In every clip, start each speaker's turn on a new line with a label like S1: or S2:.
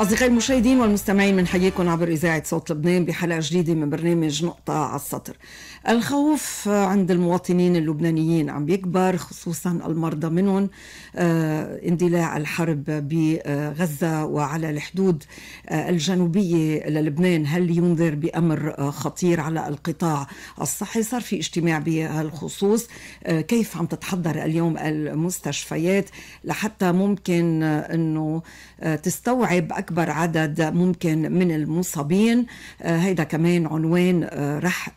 S1: أصدقائي المشاهدين والمستمعين من حييكم عبر إذاعة صوت لبنان بحلقة جديدة من برنامج نقطة على السطر. الخوف عند المواطنين اللبنانيين عم بيكبر خصوصا المرضى منهم آه، اندلاع الحرب بغزة وعلى الحدود آه، الجنوبية للبنان. هل ينذر بأمر آه، خطير على القطاع الصحي؟ صار في اجتماع بهالخصوص. كيف عم تتحضر اليوم المستشفيات لحتى ممكن أنه تستوعب أكبر عدد ممكن من المصابين. هيدا كمان عنوان رح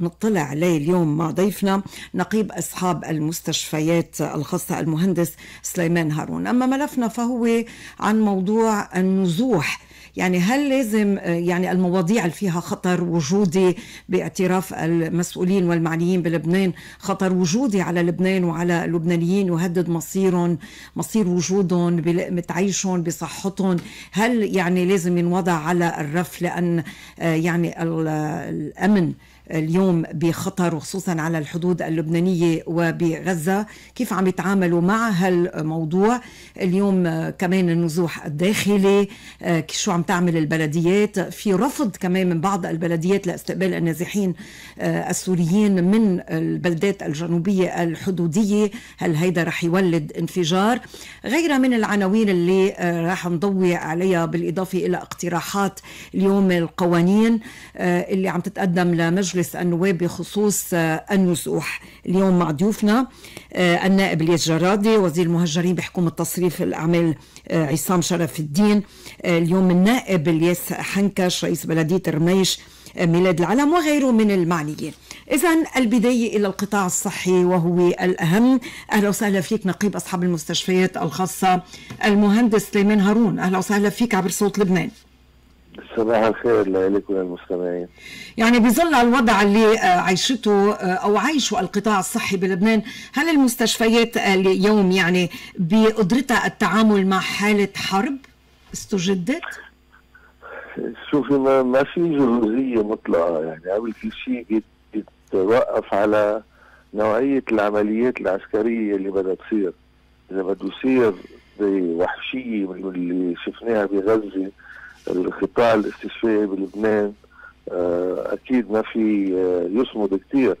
S1: نطلع عليه اليوم مع ضيفنا نقيب أصحاب المستشفيات الخاصة المهندس سليمان هارون. أما ملفنا فهو عن موضوع النزوح يعني هل لازم يعني المواضيع اللي فيها خطر وجودي باعتراف المسؤولين والمعنيين بلبنان خطر وجودي على لبنان وعلى اللبنانيين يهدد مصيرهم مصير وجودهم بلقمة عيشهم بصحتهم؟ هل يعني لازم ينوضع على الرف لأن يعني الأمن اليوم بخطر وخصوصا على الحدود اللبنانية وبغزة. كيف عم يتعاملوا مع هالموضوع؟ اليوم كمان النزوح الداخلي شو عم تعمل البلديات؟ في رفض كمان من بعض البلديات لاستقبال النازحين السوريين من البلدات الجنوبية الحدودية. هل هيدا رح يولد انفجار؟ غيرها من العناوين اللي راح نضوي عليها بالإضافة إلى اقتراحات اليوم القوانين اللي عم تتقدم لمجلس مجلس النواب بخصوص آه، النزوح. اليوم مع ضيوفنا آه، النائب الياس جرادي وزير المهجرين بحكومة تصريف الأعمال آه، عصام شرف الدين. اليوم النائب الياس حنكش رئيس بلدية رميش ميلاد العلم وغيره من المعنيين. إذا البداية إلى القطاع الصحي وهو الأهم. أهلا وسهلا فيك نقيب أصحاب المستشفيات الخاصة المهندس سليمان هارون. أهلا وسهلا فيك عبر صوت لبنان.
S2: صباح الخير لك وللمستمعين
S1: يعني بظل الوضع اللي آه، عيشته آه، أو عايشه القطاع الصحي بلبنان هل المستشفيات اليوم يعني بقدرتها التعامل مع حالة حرب استجدت؟
S2: شوفي ما, ما في جهوزية مطلقة يعني. قبل كل شيء بيتوقف على نوعية العمليات العسكرية اللي بدها تصير. إذا بده يصير بوحشيه اللي شفناها بغزة القطاع الاستشفائي بلبنان آه، أكيد ما في آه، يصمد كثير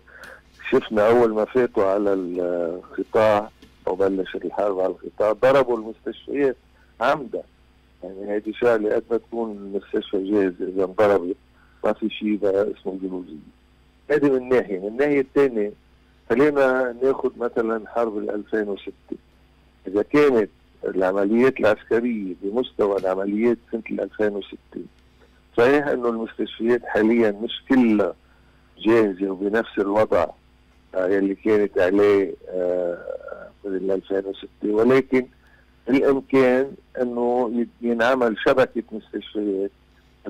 S2: شفنا أول ما فاتوا على القطاع وبلشت الحرب على القطاع ضربوا المستشفيات عمدا يعني هذه شغلة قد ما تكون المستشفى جاهزه إذا انضربت ما في شيء بقى اسمه جنوزيه هذه من ناحية، من الناحيه الثانية خلينا ناخذ مثلا حرب ال 2006 إذا كانت العمليات العسكرية بمستوى العمليات سنة 2006 صحيح إنه المستشفيات حاليا مش كلها جاهزة وبنفس الوضع آه، يلي كانت عليه من 2006 ولكن الامكان إنه ينعمل شبكة مستشفيات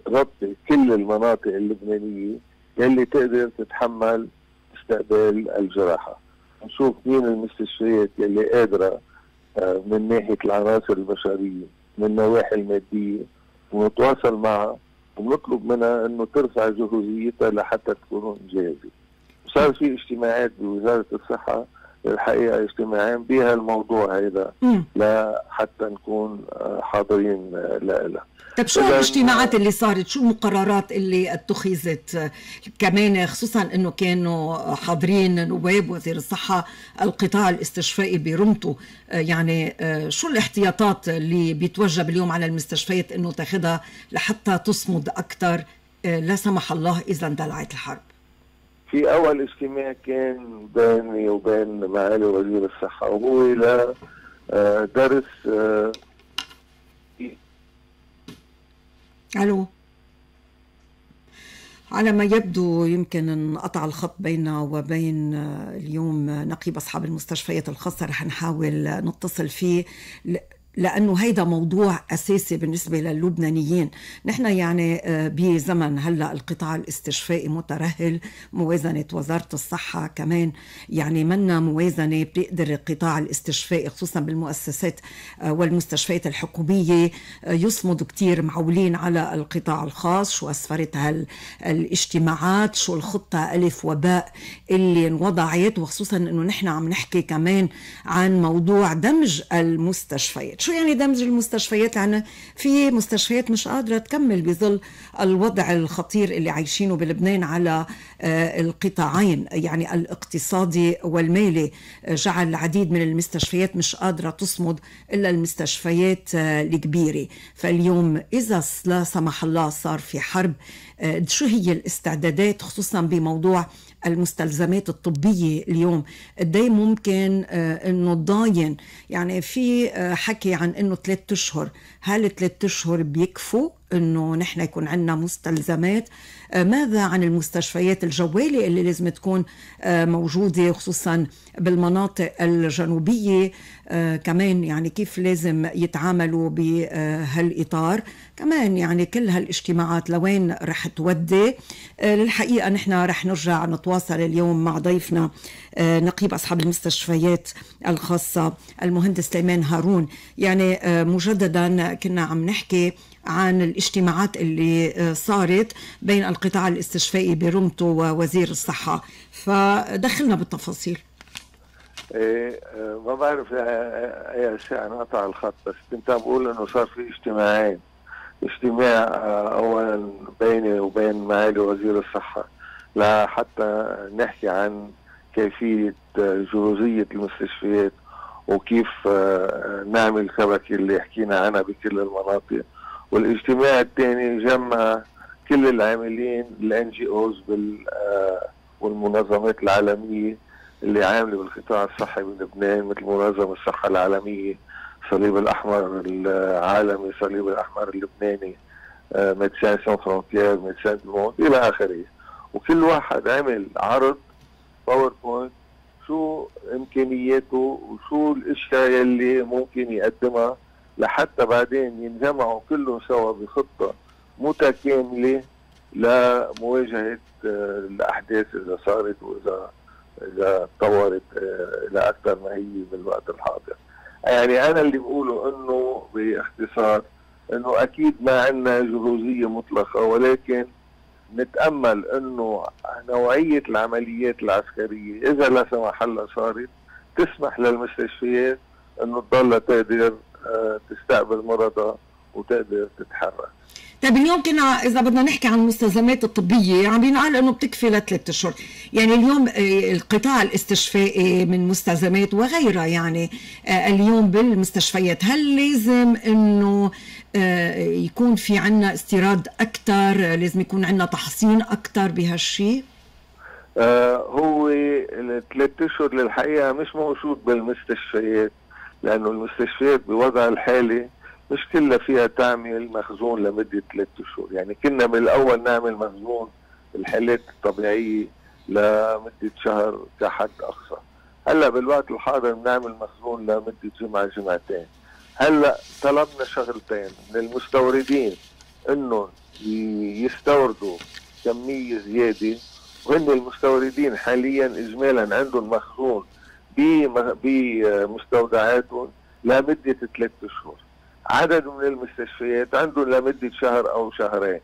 S2: تغطي كل المناطق اللبنانية يلي تقدر تتحمل استقبال الجراحة. نشوف مين المستشفيات يلي قادرة من ناحية العناصر البشرية من النواحي المادية ونتواصل معها ونطلب منها إنه ترفع جهوزيتها لحتى تكون جاهزة. وصار في اجتماعات بوزارة الصحة الحقيقة اجتماعين بهالموضوع هذا لحتى نكون حاضرين لها.
S1: طيب شو الاجتماعات اللي صارت؟ شو المقررات اللي اتخذت؟ كمان خصوصا إنه كانوا حاضرين نواب وزير الصحة القطاع الاستشفائي برمته يعني شو الاحتياطات اللي بيتوجب اليوم على المستشفيات إنه تاخذها لحتى تصمد أكثر لا سمح الله اذا اندلعت الحرب.
S2: في أول اجتماع كان بيني وبين معالي وزير الصحة وهو لدرس
S1: ألو. على ما يبدو يمكن انقطع الخط بيننا وبين اليوم نقيب أصحاب المستشفيات الخاصة. رح نحاول نتصل فيه. لأنه هيدا موضوع أساسي بالنسبة للبنانيين نحن يعني آه، بزمن هلأ القطاع الاستشفائي مترهل موازنة وزارة الصحة كمان يعني منا موازنة بتقدر القطاع الاستشفائي خصوصا بالمؤسسات آه، والمستشفيات الحكومية آه، يصمد كتير معولين على القطاع الخاص شو أسفرت هالإجتماعات شو الخطة ألف وباء اللي انوضعت وخصوصا إنه نحن عم نحكي كمان عن موضوع دمج المستشفيات. شو يعني دمج المستشفيات؟ لأن في مستشفيات مش قادرة تكمل بظل الوضع الخطير اللي عايشينه بلبنان على آه، القطاعين يعني الاقتصادي والمالي. جعل العديد من المستشفيات مش قادرة تصمد إلا المستشفيات الكبيرة. فاليوم إذا لا سمح الله صار في حرب. شو هي الاستعدادات خصوصا بموضوع المستلزمات الطبية اليوم قد إيه ممكن آه، إنه تضاين؟ يعني في آه، حكي عن إنه ثلاثة أشهر. هل ثلاثة أشهر بيكفوا؟ إنه نحن يكون عندنا مستلزمات. آه، ماذا عن المستشفيات الجوالة اللي لازم تكون موجودة خصوصا بالمناطق الجنوبية؟ كمان يعني كيف لازم يتعاملوا بهالإطار؟ كمان يعني كل هالإجتماعات لوين رح تودي؟ للحقيقة نحن رح نرجع نتواصل اليوم مع ضيفنا نقيب أصحاب المستشفيات الخاصة المهندس سليمان هارون. يعني مجددا كنا عم نحكي عن الاجتماعات اللي صارت بين القطاع الاستشفائي برمته ووزير الصحة. فدخلنا بالتفاصيل.
S2: إيه ما بعرف أي ساعة انقطع الخط بس كنت عم بقول إنه صار في اجتماعين. اجتماع اولا بيني وبين معالي وزير الصحة لحتى نحكي عن كيفية جهوزية المستشفيات وكيف نعمل شبكة اللي حكينا عنها بكل المناطق. والاجتماع الثاني جمع كل العاملين الان جي اوز والمنظمات العالمية اللي عاملة بالقطاع الصحي بلبنان مثل منظمة الصحة العالمية الصليب الأحمر العالمي الصليب الأحمر اللبناني Médecins Sans Frontières Médecins إلى آخره. وكل واحد عمل عرض PowerPoint شو إمكانياته وشو الاشياء يلي ممكن يقدمها لحتى بعدين ينجمعوا كلهم سوا بخطة متكاملة لمواجهة آه، الأحداث إذا صارت وإذا إذا تطورت آه، إلى أكثر ما هي بالوقت الحاضر. يعني أنا اللي بقوله إنه بإختصار إنه أكيد ما عندنا جهوزيه مطلقة ولكن نتأمل إنه نوعية العمليات العسكرية إذا لا سمح الله صارت تسمح للمستشفيات إنه تضلها تقدر آه، تستقبل مرضى وتقدر تتحرك.
S1: طيب اليوم كنا إذا بدنا نحكي عن المستلزمات الطبية عم بينقال إنه بتكفي لثلاث أشهر، يعني اليوم آه، القطاع الاستشفائي من مستلزمات وغيرها يعني آه، اليوم بالمستشفيات، هل لازم إنه يكون في عنا استيراد أكثر، لازم يكون عنا تحصين أكثر بهالشيء؟
S2: هو الثلاث أشهر للحقيقة مش موجود بالمستشفيات لأنه المستشفيات بوضع الحالي مش كلها فيها تعمل مخزون لمدة ثلاث أشهر، يعني كنا من الأول نعمل مخزون الحالات الطبيعية لمدة شهر كحد أقصى. هلأ بالوقت الحاضر بنعمل مخزون لمدة جمعة جمعتين. هلا طلبنا شغلتين من المستوردين إنه يستوردوا كمية زيادة وهن المستوردين حاليا اجمالا عندهم مخزون بمستودعاتهم لمدة ثلاث أشهر. عدد من المستشفيات عندهم لمدة شهر أو شهرين.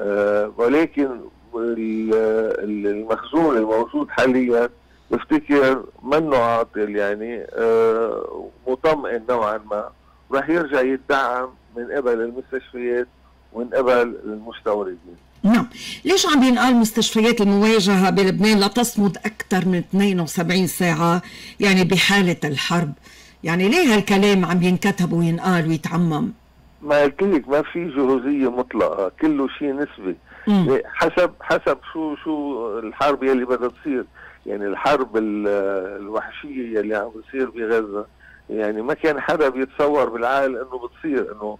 S2: أه ولكن المخزون الموجود حاليا بفتكر منه عاطل يعني أه مطمئن نوعا ما. راح يرجع يدعم من قبل المستشفيات ومن قبل المستوردين.
S1: نعم. ليش عم بينقال مستشفيات المواجهة بلبنان لا تصمد أكثر من 72 ساعة يعني بحالة الحرب؟ يعني ليه هالكلام عم ينكتب وينقال ويتعمم؟
S2: ما قلت لك ما في جهوزية مطلقة كله شيء نسبي. مم. حسب حسب شو شو الحرب يلي بدها تصير. يعني الحرب الوحشية يلي عم بتصير بغزة يعني ما كان حدا بيتصور بالعالم إنه بتصير إنه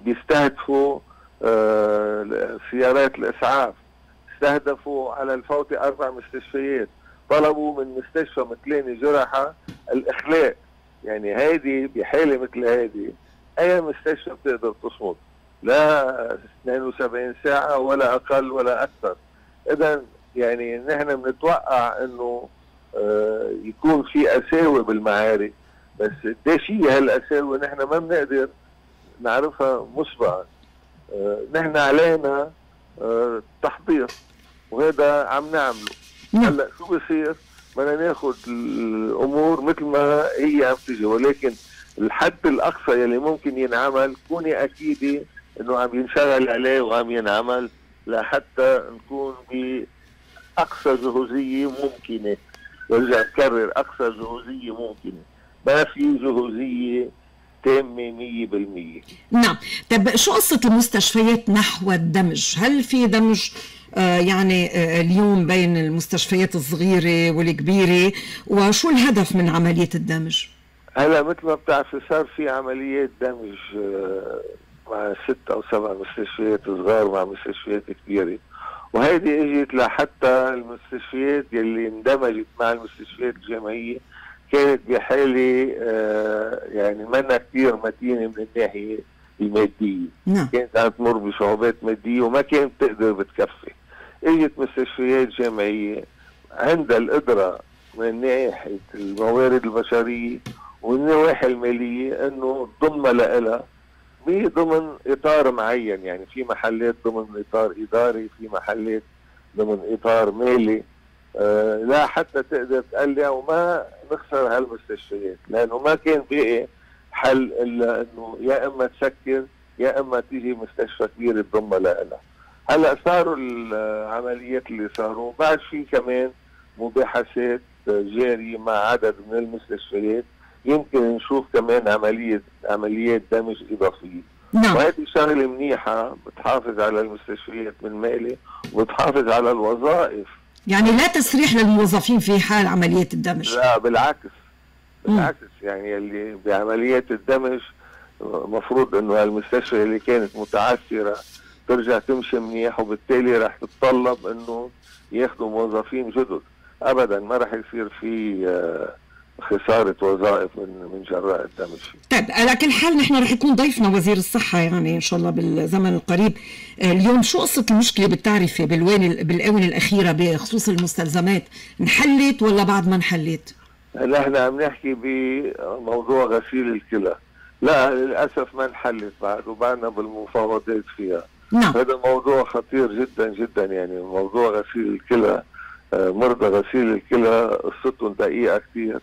S2: بيستهدفوا آه، سيارات الإسعاف استهدفوا على الفوتي أربع مستشفيات طلبوا من مستشفى مثلين جرحى الإخلاء. يعني هيدي بحالة مثل هيدي أي مستشفى بتقدر تصمد؟ لا 72 ساعة ولا أقل ولا أكثر. اذا يعني نحن بنتوقع إنه آه يكون في قساوه بالمعارك. بس قديش هي هالقساوه نحن ما بنقدر نعرفها مسبقا. آه، نحن علينا آه، تحضير وهذا عم نعمله. نعم. هلأ شو بصير؟ بدنا ناخذ الأمور مثل ما هي عم تيجي ولكن الحد الأقصى يلي ممكن ينعمل كوني أكيدة إنه عم ينشغل عليه وعم ينعمل لحتى نكون باقصى جهوزية ممكنة. برجع بكرر أقصى جهوزية ممكنة. ما في جهوزية تامة مية بالمية.
S1: نعم. طب شو قصة المستشفيات نحو الدمج؟ هل في دمج آه يعني آه اليوم بين المستشفيات الصغيرة والكبيرة؟ وشو الهدف من عملية الدمج؟
S2: هلا مثل ما بتعرفي صار في عمليات دمج آه مع ست أو سبع مستشفيات صغار مع مستشفيات كبيرة. وهيدي اجت لحتى المستشفيات يلي اندمجت مع المستشفيات الجامعية كانت بحالة آه يعني منا كثير متينة من الناحية المادية.
S1: نعم.
S2: كانت عم تمر بصعوبات مادية وما كانت تقدر بتكفي. اجت مستشفيات جامعية عندها القدرة من ناحية الموارد البشرية والنواحي المالية إنه تضمها لها ضمن إطار معين يعني في محلات ضمن إطار إداري في محلات ضمن إطار مالي. آه لا حتى تقدر تقلع وما نخسر هالمستشفيات لأنه ما كان باقي حل إلا إنه يا إما تسكر يا إما تيجي مستشفى كبيره تضمها لها هلأ صاروا العمليات اللي صاروا بعد في كمان مباحثات جارية مع عدد من المستشفيات. يمكن نشوف كمان عملية عمليات دمج إضافية.
S1: نعم.
S2: وهذه شغلة منيحة بتحافظ على المستشفيات من مالي وبتحافظ على الوظائف.
S1: يعني لا تسريح للموظفين في حال عملية الدمج.
S2: لا بالعكس. بالعكس يعني اللي بعمليات الدمج مفروض إنه المستشفى اللي كانت متعثرة ترجع تمشي منيح وبالتالي رح تتطلب إنه ياخذوا موظفين جدد. ابدا ما رح يصير في آه خسارة وظائف من من جراء الدمج.
S1: طيب على كل حال نحن رح يكون ضيفنا وزير الصحة يعني إن شاء الله بالزمن القريب. اليوم شو قصة المشكلة بالتعرفة بالوين بالآونة الأخيرة بخصوص المستلزمات؟ انحلت ولا بعد ما انحلت؟
S2: إحنا عم نحكي بموضوع غسيل الكلى. لا للأسف ما انحلت بعد وبعدنا بالمفاوضات فيها.
S1: نعم.
S2: هذا موضوع خطير جدا جدا يعني. موضوع غسيل الكلى مرضى غسيل الكلى قصتهم دقيقة كثير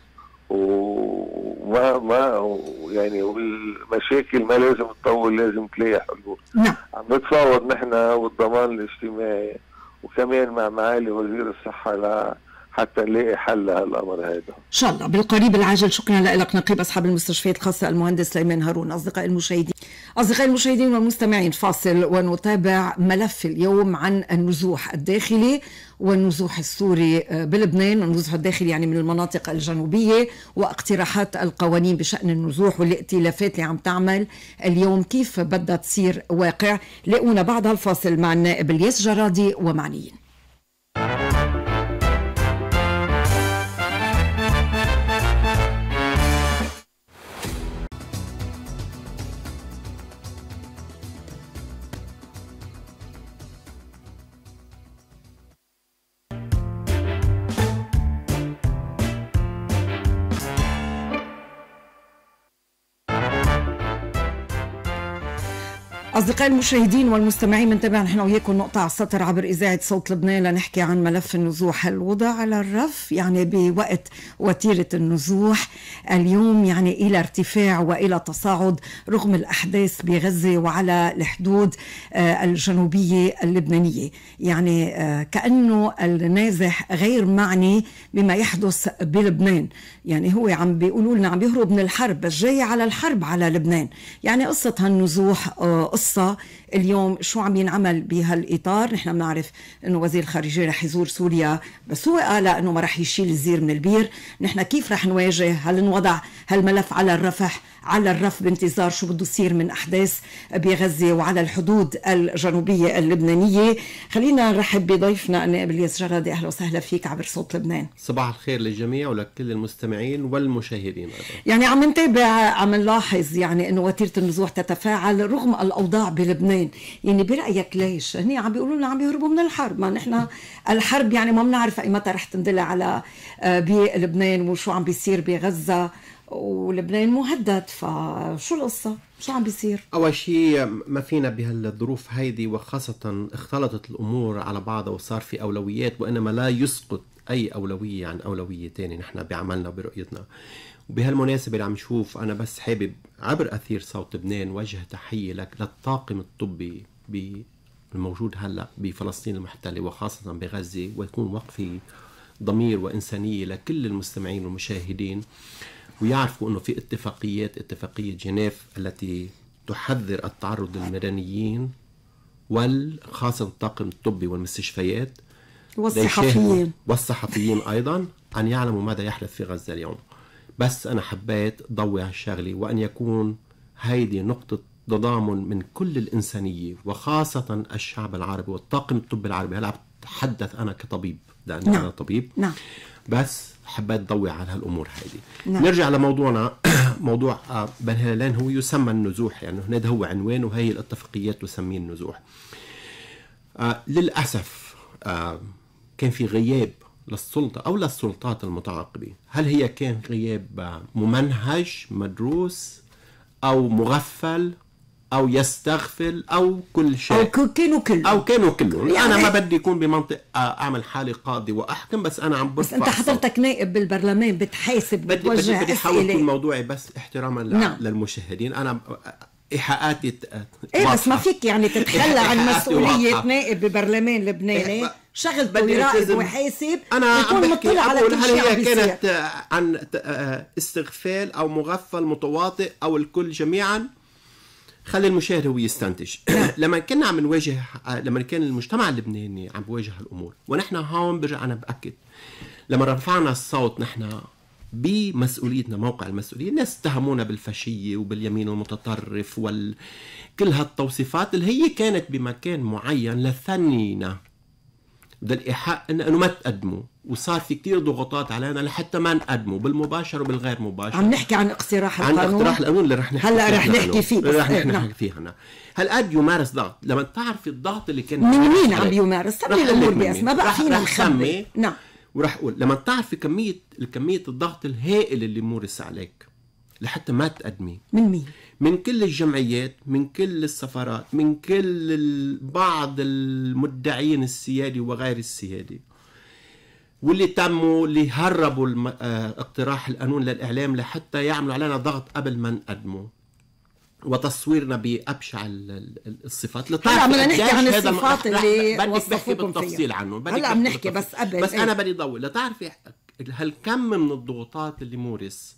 S2: وما ما يعني والمشاكل ما لازم تطول لازم تلاقي حلول.
S1: نعم.
S2: عم نتفاوض نحن والضمان الاجتماعي وكمان مع معالي وزير الصحة ل حتى نلاقي حل لهالأمر هذا.
S1: إن شاء الله. بالقريب العاجل شكرا لك نقيب أصحاب المستشفيات الخاصه المهندس سليمان هارون اصدقائي المشاهدين. اصدقائي المشاهدين والمستمعين فاصل ونتابع ملف اليوم عن النزوح الداخلي. والنزوح السوري بلبنان النزوح الداخلي يعني من المناطق الجنوبية واقتراحات القوانين بشأن النزوح والائتلافات اللي عم تعمل اليوم كيف بدها تصير واقع؟ لاقونا بعد هالفاصل مع النائب الياس جرادي ومعنيين. أصدقائي المشاهدين والمستمعين بنتابع نحن وياكم نقطة على السطر عبر إذاعة صوت لبنان لنحكي عن ملف النزوح. الوضع على الرف يعني بوقت وتيرة النزوح اليوم يعني إلى ارتفاع وإلى تصاعد رغم الأحداث بغزة وعلى الحدود الجنوبية اللبنانية. يعني كأنه النازح غير معني بما يحدث بلبنان. يعني هو عم بيقولوا لنا عم بيهرب من الحرب بس جاي على الحرب على لبنان. يعني قصة هالنزوح قصة 说 اليوم شو عم ينعمل بهالإطار؟ نحن بنعرف إنه وزير الخارجية رح يزور سوريا بس هو قال إنه ما رح يشيل الزير من البير. نحن كيف رح نواجه؟ هل نوضع هالملف على الرفح على الرف بانتظار شو بده يصير من أحداث بغزة وعلى الحدود الجنوبية اللبنانية؟ خلينا نرحب بضيفنا النائب الياس جرادي أهلا وسهلا فيك عبر صوت لبنان.
S3: صباح الخير للجميع ولكل المستمعين والمشاهدين أيضا.
S1: يعني عم نتابع عم نلاحظ يعني إنه وتيرة النزوح تتفاعل رغم الأوضاع بلبنان. يعني برأيك ليش؟ هني عم بيقولوا لنا عم بيهربوا من الحرب. ما نحن الحرب يعني ما بنعرف متى رح تندلع على بلبنان وشو عم بيصير بغزة ولبنان مهدد. فشو القصة؟ شو عم بيصير؟
S3: أول شيء ما فينا بهالظروف هيدي وخاصة اختلطت الأمور على بعضها وصار في أولويات وإنما لا يسقط أي أولوية عن أولوية تانية. نحن بعملنا برؤيتنا وبهالمناسبة اللي عم نشوف أنا بس حابب عبر أثير صوت لبنان وجه تحية لك للطاقم الطبي الموجود هلأ بفلسطين المحتلة وخاصة بغزة ويكون وقفي ضمير وإنسانية لكل المستمعين والمشاهدين ويعرفوا أنه في اتفاقيات اتفاقية جنيف التي تحذر التعرض للمدنيين وخاصة الطاقم الطبي والمستشفيات
S1: والصحفيين.
S3: والصحفيين أيضا أن يعلموا ماذا يحدث في غزة اليوم. بس أنا حبيت ضوي على الشغلة وأن يكون هيدي نقطة تضامن من كل الإنسانية وخاصة الشعب العربي والطاقم الطبي العربي هلأ بتحدث أنا كطبيب لأني نعم. أنا طبيب
S1: نعم.
S3: بس حبيت ضوي على هالأمور هيدي نعم. نرجع لموضوعنا موضوع آه، بن هلالين هو يسمى النزوح يعني هذا هو عنوان وهي الاتفاقيات تسميه النزوح آه للأسف آه كان في غياب للسلطة أو للسلطات المتعاقبة هل هي كان غياب ممنهج مدروس أو مغفل أو يستغفل أو كل شيء؟
S1: أو كانوا كلهم.
S3: أو كانوا كلهم. يعني أنا ما بدي يكون بمنطق آه، أعمل حالي قاضي وأحكم بس أنا عم
S1: بس أنت حضرتك نائب بالبرلمان بتحاسب
S3: بدي بتوجه بدي أحاول أكون موضوعي بس احتراما نعم. للمشاهدين. أنا إيحاءاتي
S1: إيه بس ما فيك يعني تتخلى عن مسؤولية نائب ببرلمان لبناني. إيه شغلته يراقب ويحاسب
S3: أنا يكون مطلع على كل هل هي كانت عن استغفال أو مغفل متواطئ أو الكل جميعا خلي المشاهد هو يستنتج. لما كنا عم نواجه لما كان المجتمع اللبناني عم بواجه الأمور ونحن هون برجع أنا بأكد لما رفعنا الصوت نحن بمسؤوليتنا موقع المسؤولية الناس اتهمونا بالفاشية وباليمين المتطرف وال كل هالتوصيفات اللي هي كانت بمكان معين لثنينا. بدها الإيحاء أنه ما تقدموا. وصار في كتير ضغوطات علينا لحتى ما نقدمه بالمباشر وبالغير مباشر.
S1: عم نحكي عن اقتراح القانون؟
S3: عن اقتراح القانون اللي رح نحكي
S1: هلأ رح نحكي فيه
S3: بس رح نحكي نعم. فيه هنا. هل قد يمارس ضغط؟ لما تعرف الضغط اللي كان
S1: من مين عم يمارس؟ سمي الأمور ما بقى فينا نخمي
S3: نعم. وراح أقول لما تعرفي كميه الكميه الضغط الهائل اللي مورس عليك لحتى ما تقدمي
S1: من مين؟
S3: من كل الجمعيات من كل السفارات من كل بعض المدعين السيادي وغير السيادي. واللي تموا اللي هربوا آه، اقتراح القانون للإعلام لحتى يعملوا علينا ضغط قبل ما نقدمه. وتصويرنا بأبشع الصفات.
S1: هلأ بدنا نحكي عن الصفات اللي
S3: بدك بحكي بالتفصيل عنه
S1: هلأ عم نحكي بس قبل.
S3: بس إيه؟ أنا بدي ضوي لتعرفي هالكم من الضغوطات اللي مورس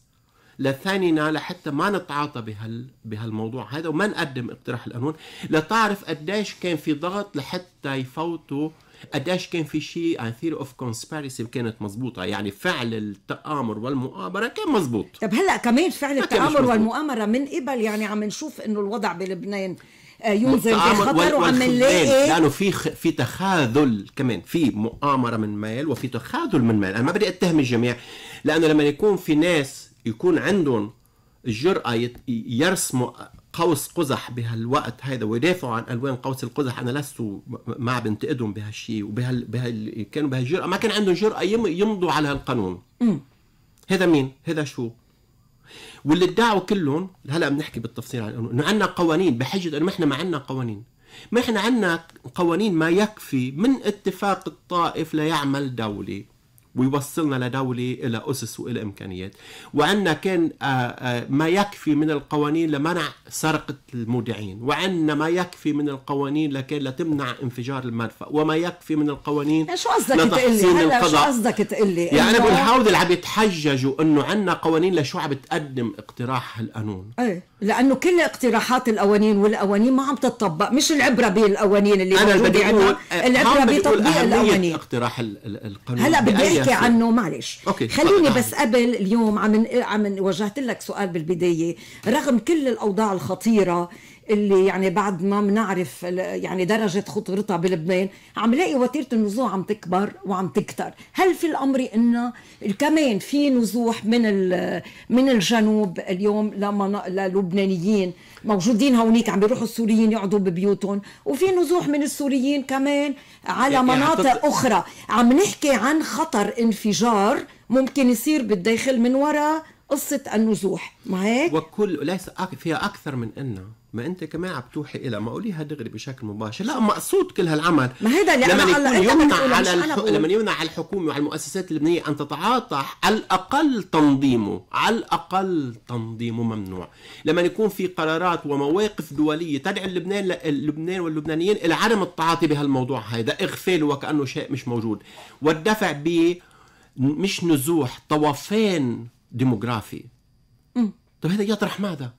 S3: لثانينا لحتى ما نتعاطى بهال بهالموضوع هذا وما نقدم اقتراح القانون لتعرف قديش كان في ضغط لحتى يفوتوا قديش كان في شيء عن theory of conspiracy كانت مزبوطه يعني فعل التآمر والمؤامرة كان مزبوط
S1: طب هلأ كمان فعل التآمر والمؤامرة من قبل يعني عم نشوف إنه الوضع بلبنان آه، ينزل بخطر وعم نلاقي
S3: لأنه في في تخاذل كمان في مؤامرة من مال وفي تخاذل من مال أنا ما بدي أتهم الجميع لأنه لما يكون في ناس يكون عندهم الجرأة يرسموا قوس قزح بهالوقت هذا ويدافعوا عن ألوان قوس القزح. أنا لست مع بنتقدهم بهالشيء وبهال بهال كانوا بهالجرأة. ما كان عندهم جرأة يمضوا على هالقانون. هذا مين؟ هذا شو؟ واللي ادعوا كلهم هلا بنحكي بالتفصيل عن إنه عندنا قوانين. بحجة إنه إحنا ما عندنا قوانين. ما إحنا عندنا قوانين ما يكفي من اتفاق الطائف ليعمل دولة. ويوصلنا لدولة إلى أسس وإلى إمكانيات. وعندنا كان آه، آه، ما يكفي من القوانين لمنع سرقة المودعين. وعندنا ما يكفي من القوانين لكي لا تمنع انفجار المرفأ وما يكفي من القوانين
S1: يعني شو قصدك تقلي هلا شو قصدك تقلي
S3: يعني ابو الهود اللي عم يتحججوا إنه عندنا قوانين لشو عم بتقدم اقتراح القانون
S1: إيه لأنه كل اقتراحات القوانين والقوانين ما عم تطبق مش العبرة بالقوانين اللي
S3: أنا موجودة عندنا
S1: العبرة بتطبيق القوانين.
S3: اقتراح القانون
S1: هلا بدي احكي عنه معلش. أوكي. خليني بس قبل اليوم عم عم وجهت لك سؤال بالبداية. رغم كل الأوضاع الخطيرة اللي يعني بعد ما بنعرف يعني درجة خطورتها بلبنان عم لاقي وتيرة النزوح عم تكبر وعم تكتر. هل في الأمر إنه كمان في نزوح من من الجنوب اليوم لما للبنانيين؟ موجودين هونيك عم بيروحوا السوريين يقعدوا ببيوتهم. وفي نزوح من السوريين كمان على يعني مناطق أخرى. عم نحكي عن خطر انفجار ممكن يصير بالداخل من وراء قصة النزوح. ما هيك؟
S3: وكل ليس فيها أكثر من إنه. ما انت كمان عم توحي إلى ما قوليها دغري بشكل مباشر. لا مقصود كل هالعمل.
S1: ما هيدا اللي
S3: لما
S1: أنا
S3: يكون يمنع على الح... لما يمنع على الحكومة وعلى المؤسسات اللبنانيه أن تتعاطى على الأقل تنظيمه. على الأقل تنظيمه ممنوع. لما يكون في قرارات ومواقف دولية تدعي اللبنان لبنان واللبنانيين إلى عدم التعاطي بهالموضوع هذا اغفاله وكأنه شيء مش موجود. والدفع ب مش نزوح طوفان ديموغرافي. طيب هذا يطرح ماذا؟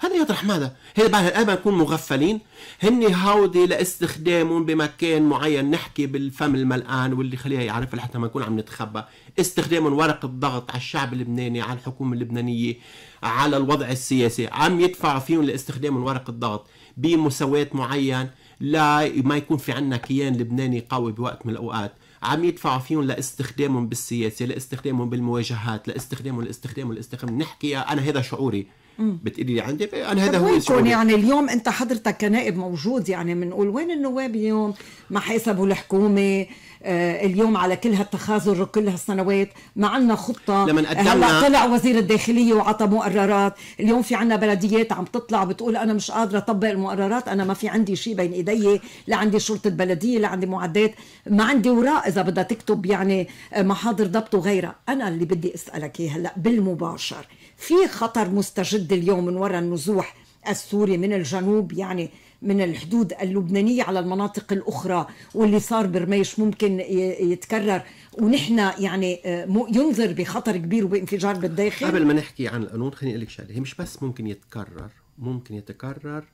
S3: هذا يطرح ماذا؟ هذا بعد الآن نكون مغفلين؟ هن هودي لاستخدامهم بمكان معين نحكي بالفم الملآن واللي خليها يعرف لحتى ما نكون عم نتخبى. استخدامهم ورقة ضغط على الشعب اللبناني على الحكومة اللبنانية على الوضع السياسي. عم يدفعوا فيهم لاستخدام ورقة ضغط بمساواة معين. لا ما يكون في عنا كيان لبناني قوي بوقت من الأوقات. عم يدفعوا فيهم لاستخدامهم بالسياسة لاستخدامهم بالمواجهات لاستخدامهم لاستخدامهم لاستخدامهم. نحكي أنا هذا شعوري. بتقولي لي عندي أنا هذا
S1: طب
S3: هو شعوري
S1: يعني اليوم انت حضرتك كنائب موجود يعني بنقول وين النواب اليوم؟ ما حسبوا الحكومة آه اليوم على كل هالتخاذل وكل هالسنوات ما عندنا خطة.
S3: لمن قدمنا-
S1: هلأ طلع وزير الداخلية وعطى مقررات. اليوم في عندنا بلديات عم تطلع بتقول أنا مش قادرة أطبق المقررات أنا ما في عندي شيء بين إيدي لا عندي شرطة بلدية لا عندي معدات ما عندي اوراق إذا بدها تكتب يعني آه، محاضر ضبط وغيرها. أنا اللي بدي أسألك هلأ بالمباشر. في خطر مستجد اليوم من وراء النزوح السوري من الجنوب يعني من الحدود اللبنانية على المناطق الأخرى واللي صار برميش ممكن يتكرر. ونحن يعني آه، ينذر بخطر كبير وبانفجار بالداخل.
S3: قبل ما نحكي عن القانون خليني أقول لك شغلة. هي مش بس ممكن يتكرر ممكن يتكرر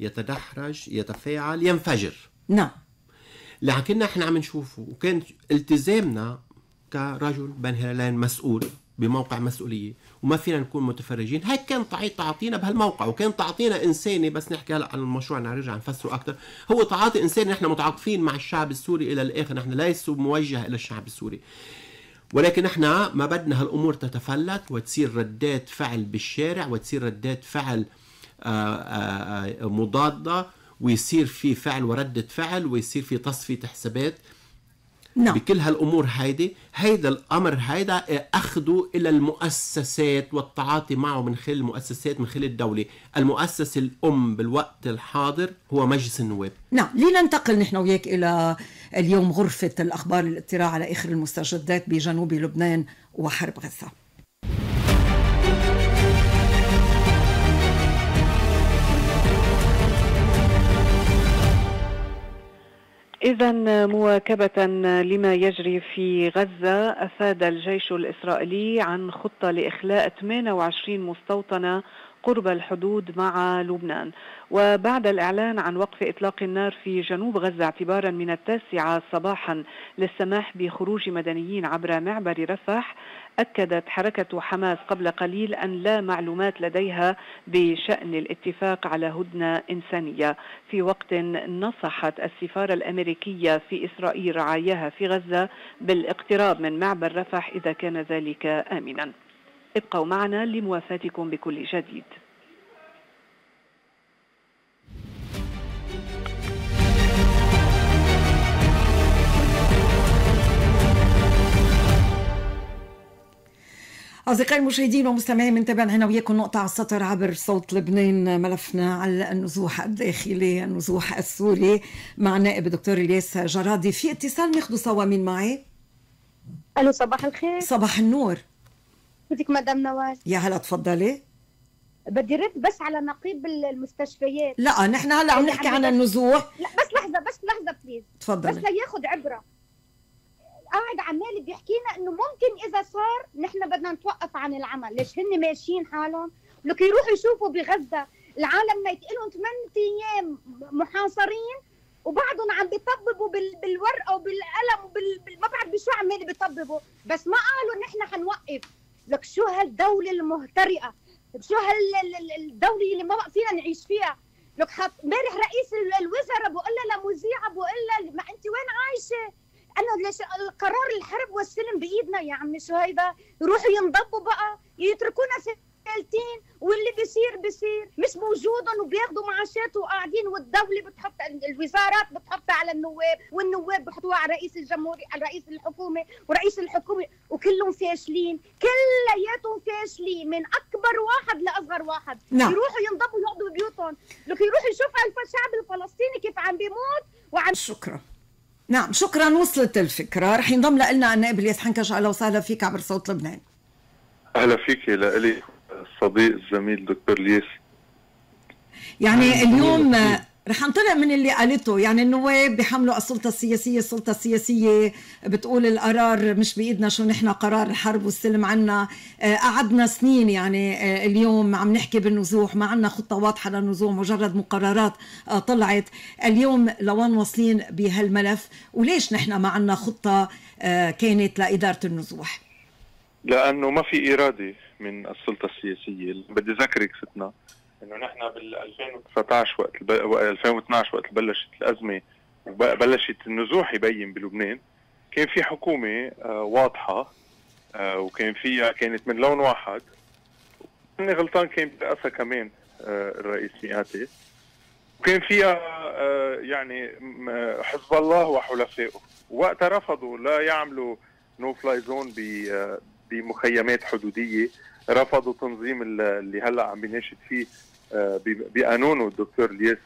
S3: يتدحرج يتفاعل ينفجر.
S1: نعم.
S3: كنا إحنا عم نشوفه وكان التزامنا كرجل بين هلالين مسؤول بموقع مسؤولية. وما فينا نكون متفرجين. هيك كان تعاطينا بهالموقع وكان تعاطينا إنساني بس نحكي هلا عن المشروع نرجع نفسره أكثر هو تعاطي إنساني نحن متعاطفين مع الشعب السوري إلى الآخر. نحن ليسوا موجه إلى الشعب السوري. ولكن إحنا ما بدنا هالأمور تتفلت وتصير ردات فعل بالشارع وتصير ردات فعل آه، آه، آه، مضادة ويصير في فعل وردة فعل ويصير في تصفية حسابات.
S1: نعم.
S3: بكل هالأمور هيدي هيدا الأمر هيدا اخذه إلى المؤسسات والتعاطي معه من خلال المؤسسات من خلال الدولة. المؤسسه الأم بالوقت الحاضر هو مجلس النواب.
S1: نعم لننتقل نحن وياك إلى اليوم غرفة الأخبار الاطلاع على آخر المستجدات بجنوب لبنان وحرب غزة.
S4: إذا مواكبة لما يجري في غزة أفاد الجيش الإسرائيلي عن خطة لإخلاء 28 مستوطنة قرب الحدود مع لبنان. وبعد الإعلان عن وقف إطلاق النار في جنوب غزة اعتبارا من التاسعة صباحا للسماح بخروج مدنيين عبر معبر رفح أكدت حركة حماس قبل قليل أن لا معلومات لديها بشأن الاتفاق على هدنة إنسانية. في وقت نصحت السفارة الأمريكية في إسرائيل رعاياها في غزة بالاقتراب من معبر رفح إذا كان ذلك آمنا. ابقوا معنا لموافاتكم بكل جديد.
S1: أصدقائي المشاهدين ومستمعين منتابع هنا وياكم نقطة على السطر عبر صوت لبنان ملفنا على النزوح الداخلي النزوح السوري مع النائب الدكتور إلياس جرادي في اتصال ناخده سوا مين معي.
S5: ألو صباح الخير.
S1: صباح النور.
S5: كيفك مدام نواس
S1: يا هلا تفضلي.
S5: بدي رد بس على نقيب المستشفيات.
S1: لا نحن هلا عم نحكي عن النزوح.
S5: لا بس لحظة بس لحظة بليز بس
S1: تفضلي
S5: لياخذ عبرة. قاعد عمال بيحكينا إنه ممكن إذا صار نحن بدنا نتوقف عن العمل. ليش هن ماشيين حالهم؟ لك يروحوا يشوفوا بغزة العالم ميت لهم 8 أيام محاصرين وبعضهم عم بيطببوا بال... بالورقة وبالقلم وبال... بال... ما بعرف بشو عمال بيطببوا. بس ما قالوا نحن حنوقف. لك شو هالدولة المهترئة شو هالدوله اللي ما بقى فينا نعيش فيها لك حط امبارح رئيس ال- الوزراء بقول لها لمذيعة بقول لها ما أنت وين عايشة؟ أنا ليش القرار الحرب والسلم بإيدنا يا عمي شو هيدا؟ يروحوا ينضبوا بقى يتركونا في فالتين واللي بيصير بيصير. مش موجودهم وبياخذوا معاشات وقاعدين والدولة بتحط الوزارات بتحطها على النواب والنواب بحطوها على رئيس الجمهوريه على رئيس الحكومة ورئيس الحكومة وكلهم فاشلين. كلياتهم فاشلين من أكبر واحد لأصغر واحد.
S1: نعم.
S5: يروحوا ينضبوا يقعدوا ببيوتهم لك يروحوا يشوفوا الشعب الفلسطيني كيف عم بيموت وعم
S1: شكرا. نعم شكرا وصلت الفكرة. رح ينضم لنا النائب الياس حنكش أهلا وسهلا فيك عبر صوت لبنان.
S6: أهلا فيك لإلي. الصديق الزميل دكتور ليس.
S1: يعني اليوم رح انطلق من اللي قالته. يعني النواب بيحملوا السلطة السياسية السلطة السياسية بتقول القرار مش بإيدنا شو نحن قرار الحرب والسلم عنا. آه، قعدنا سنين يعني آه، اليوم عم نحكي بالنزوح ما عنا خطة واضحة للنزوح مجرد مقررات آه، طلعت. اليوم لوين واصلين بهالملف. وليش نحن ما عنا خطة كانت لإدارة النزوح؟
S6: لأنه ما في إرادة. من السلطة السياسية بدي اذكرك ستنا. إنه نحن بال 2019 وقت الب... 2012 وقت بلشت الأزمة وبلشت النزوح يبين بلبنان. كان في حكومة آه، واضحة آه، وكان فيها كانت من لون واحد. اني غلطان كان برأسها كمان آه، الرئيس ميقاتي وكان فيها يعني حزب الله وحلفائه. وقتها رفضوا لا يعملوا no fly zone بمخيمات حدودية. رفضوا تنظيم ال- اللي هلأ عم بيناشد فيه آه، بقانونه الدكتور الياس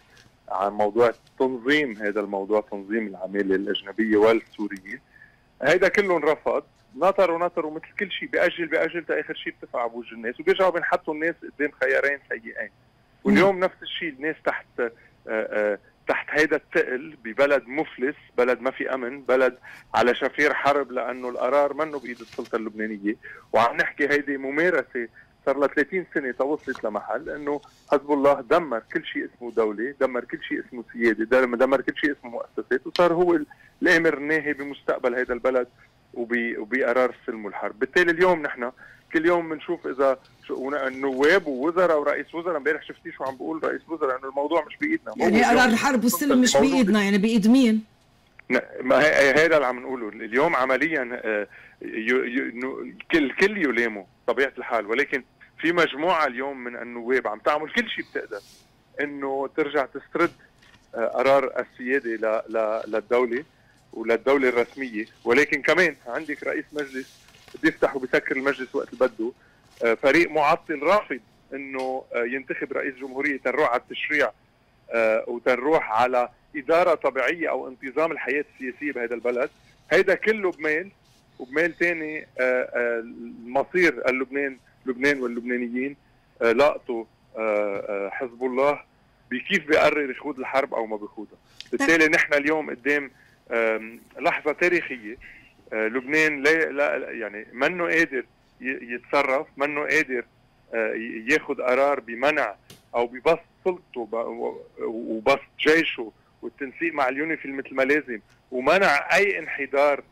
S6: عن موضوع تنظيم هذا الموضوع تنظيم العمالة الأجنبية والسوريين هيدا كله انرفض نطروا نطروا مثل كل شيء باجل تا آخر شيء بتدفع بوجه الناس. وبيرجعوا بينحطوا الناس قدام خيارين سيئين. واليوم نفس الشيء الناس تحت آه، آه، تحت هيدا الثقل ببلد مفلس بلد ما في أمن بلد على شفير حرب لأنه القرار منه بإيد السلطة اللبنانية. وعم نحكي هيدي ممارسة صار لها 30 سنة توصلت لمحل إنه حزب الله دمر كل شيء اسمه دولة، دمر كل شيء اسمه سيادة، دمر كل شيء اسمه مؤسسات وصار هو ال- الأمر الناهي بمستقبل هذا البلد وب- وبقرار السلم والحرب، بالتالي اليوم نحن كل يوم بنشوف إذا النواب ووزراء ورئيس وزراء. امبارح شفتي شو عم بقول رئيس وزراء إنه الموضوع مش بإيدنا.
S1: يعني قرار الحرب والسلم مش بإيدنا. يعني بإيد مين؟
S6: ما هذا اللي عم نقوله. اليوم عمليا آه، الكل الكل يلامه طبيعة الحال. ولكن في مجموعة اليوم من النواب عم تعمل كل شيء بتقدر إنه ترجع تسترد آه، قرار السيادة للدولة وللدولة الرسمية. ولكن كمان عندك رئيس مجلس بيفتح وبيسكر المجلس وقت اللي بده. آه، فريق معطل رافض إنه آه، ينتخب رئيس جمهورية تنروح على التشريع آه، وتنروح على إدارة طبيعية أو انتظام الحياة السياسية بهذا البلد. هيدا كله بميل وبميل ثاني المصير اللبنان لبنان واللبنانيين لقطوا حزب الله بكيف بيقرر يخوض الحرب أو ما بيخوضها. بالتالي نحن اليوم قدام لحظة تاريخية لبنان لا لا يعني منه قادر يتصرف منه قادر آه، ياخذ قرار بمنع أو ببسط سلطته وبسط جيشه والتنسيق مع اليونيفيل مثل ما لازم ومنع أي انحدار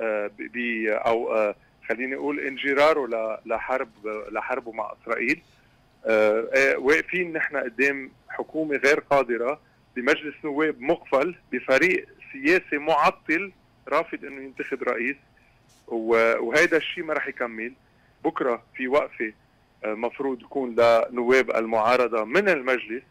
S6: آه، ب أو آه، خليني أقول انجراره لحرب لحربه مع إسرائيل. آه، آه، واقفين نحن قدام حكومة غير قادرة بمجلس نواب مقفل بفريق سياسي معطل رافض إنه ينتخب رئيس وهيدا الشيء ما رح يكمل. بكرة في وقفة آه، مفروض يكون لنواب المعارضة من المجلس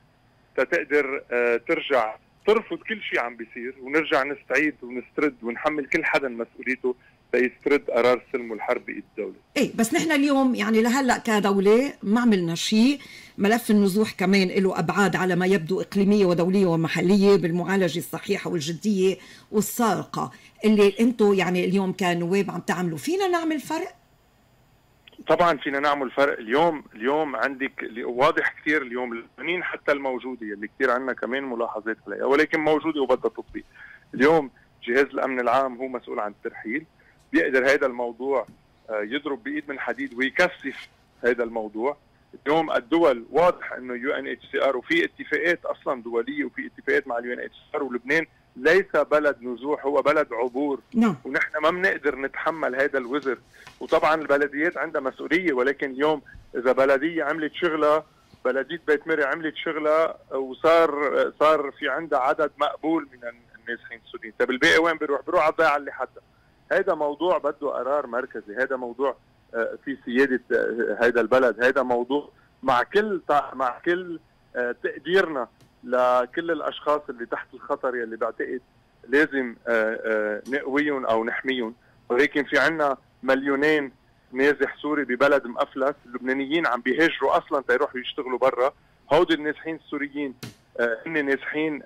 S6: تتقدر آه، ترجع ترفض كل شيء عم بيصير ونرجع نستعيد ونسترد ونحمل كل حدا مسؤوليته ليسترد قرار السلم والحرب بايد الدولة.
S1: إيه بس نحن اليوم يعني لهلأ كدولة ما عملنا شيء. ملف النزوح كمان له أبعاد على ما يبدو إقليمية ودولية ومحلية بالمعالجة الصحيحة والجدية والصارقه اللي أنتم يعني اليوم كنواب عم تعملوا فينا نعمل فرق؟
S6: طبعا فينا نعمل فرق. اليوم اليوم عندك اللي واضح كثير اليوم القوانين حتى الموجودة اللي كثير عندنا كمان ملاحظات عليها ولكن موجودة وبدها تطبيق. اليوم جهاز الأمن العام هو مسؤول عن الترحيل. بيقدر هذا الموضوع آه، يضرب بإيد من حديد ويكثف هذا الموضوع. اليوم الدول واضح إنه يو ان اتش سي ار وفي اتفاقات أصلا دولية وفي اتفاقات مع ال UNHCR ولبنان. ليس بلد نزوح هو بلد عبور.
S1: نعم.
S6: ونحن ما بنقدر نتحمل هذا الوزر. وطبعا البلديات عندها مسؤولية ولكن اليوم إذا بلدية عملت شغلها بلدية بيت مري عملت شغلها وصار صار في عندها عدد مقبول من النازحين السوريين. طيب الباقي وين بيروح؟ بيروح على الضيعه اللي حدها. هذا موضوع بده قرار مركزي هذا موضوع آه، في سيادة آه، هذا البلد هذا موضوع مع كل مع كل آه، تقديرنا لكل الأشخاص اللي تحت الخطر يلي بعتقد لازم نقويهم أو نحميهم. ولكن في عنا مليونين نازح سوري ببلد مقفلس اللبنانيين عم بيهاجروا أصلا تيروحوا يشتغلوا برا. هودي النازحين السوريين هن نازحين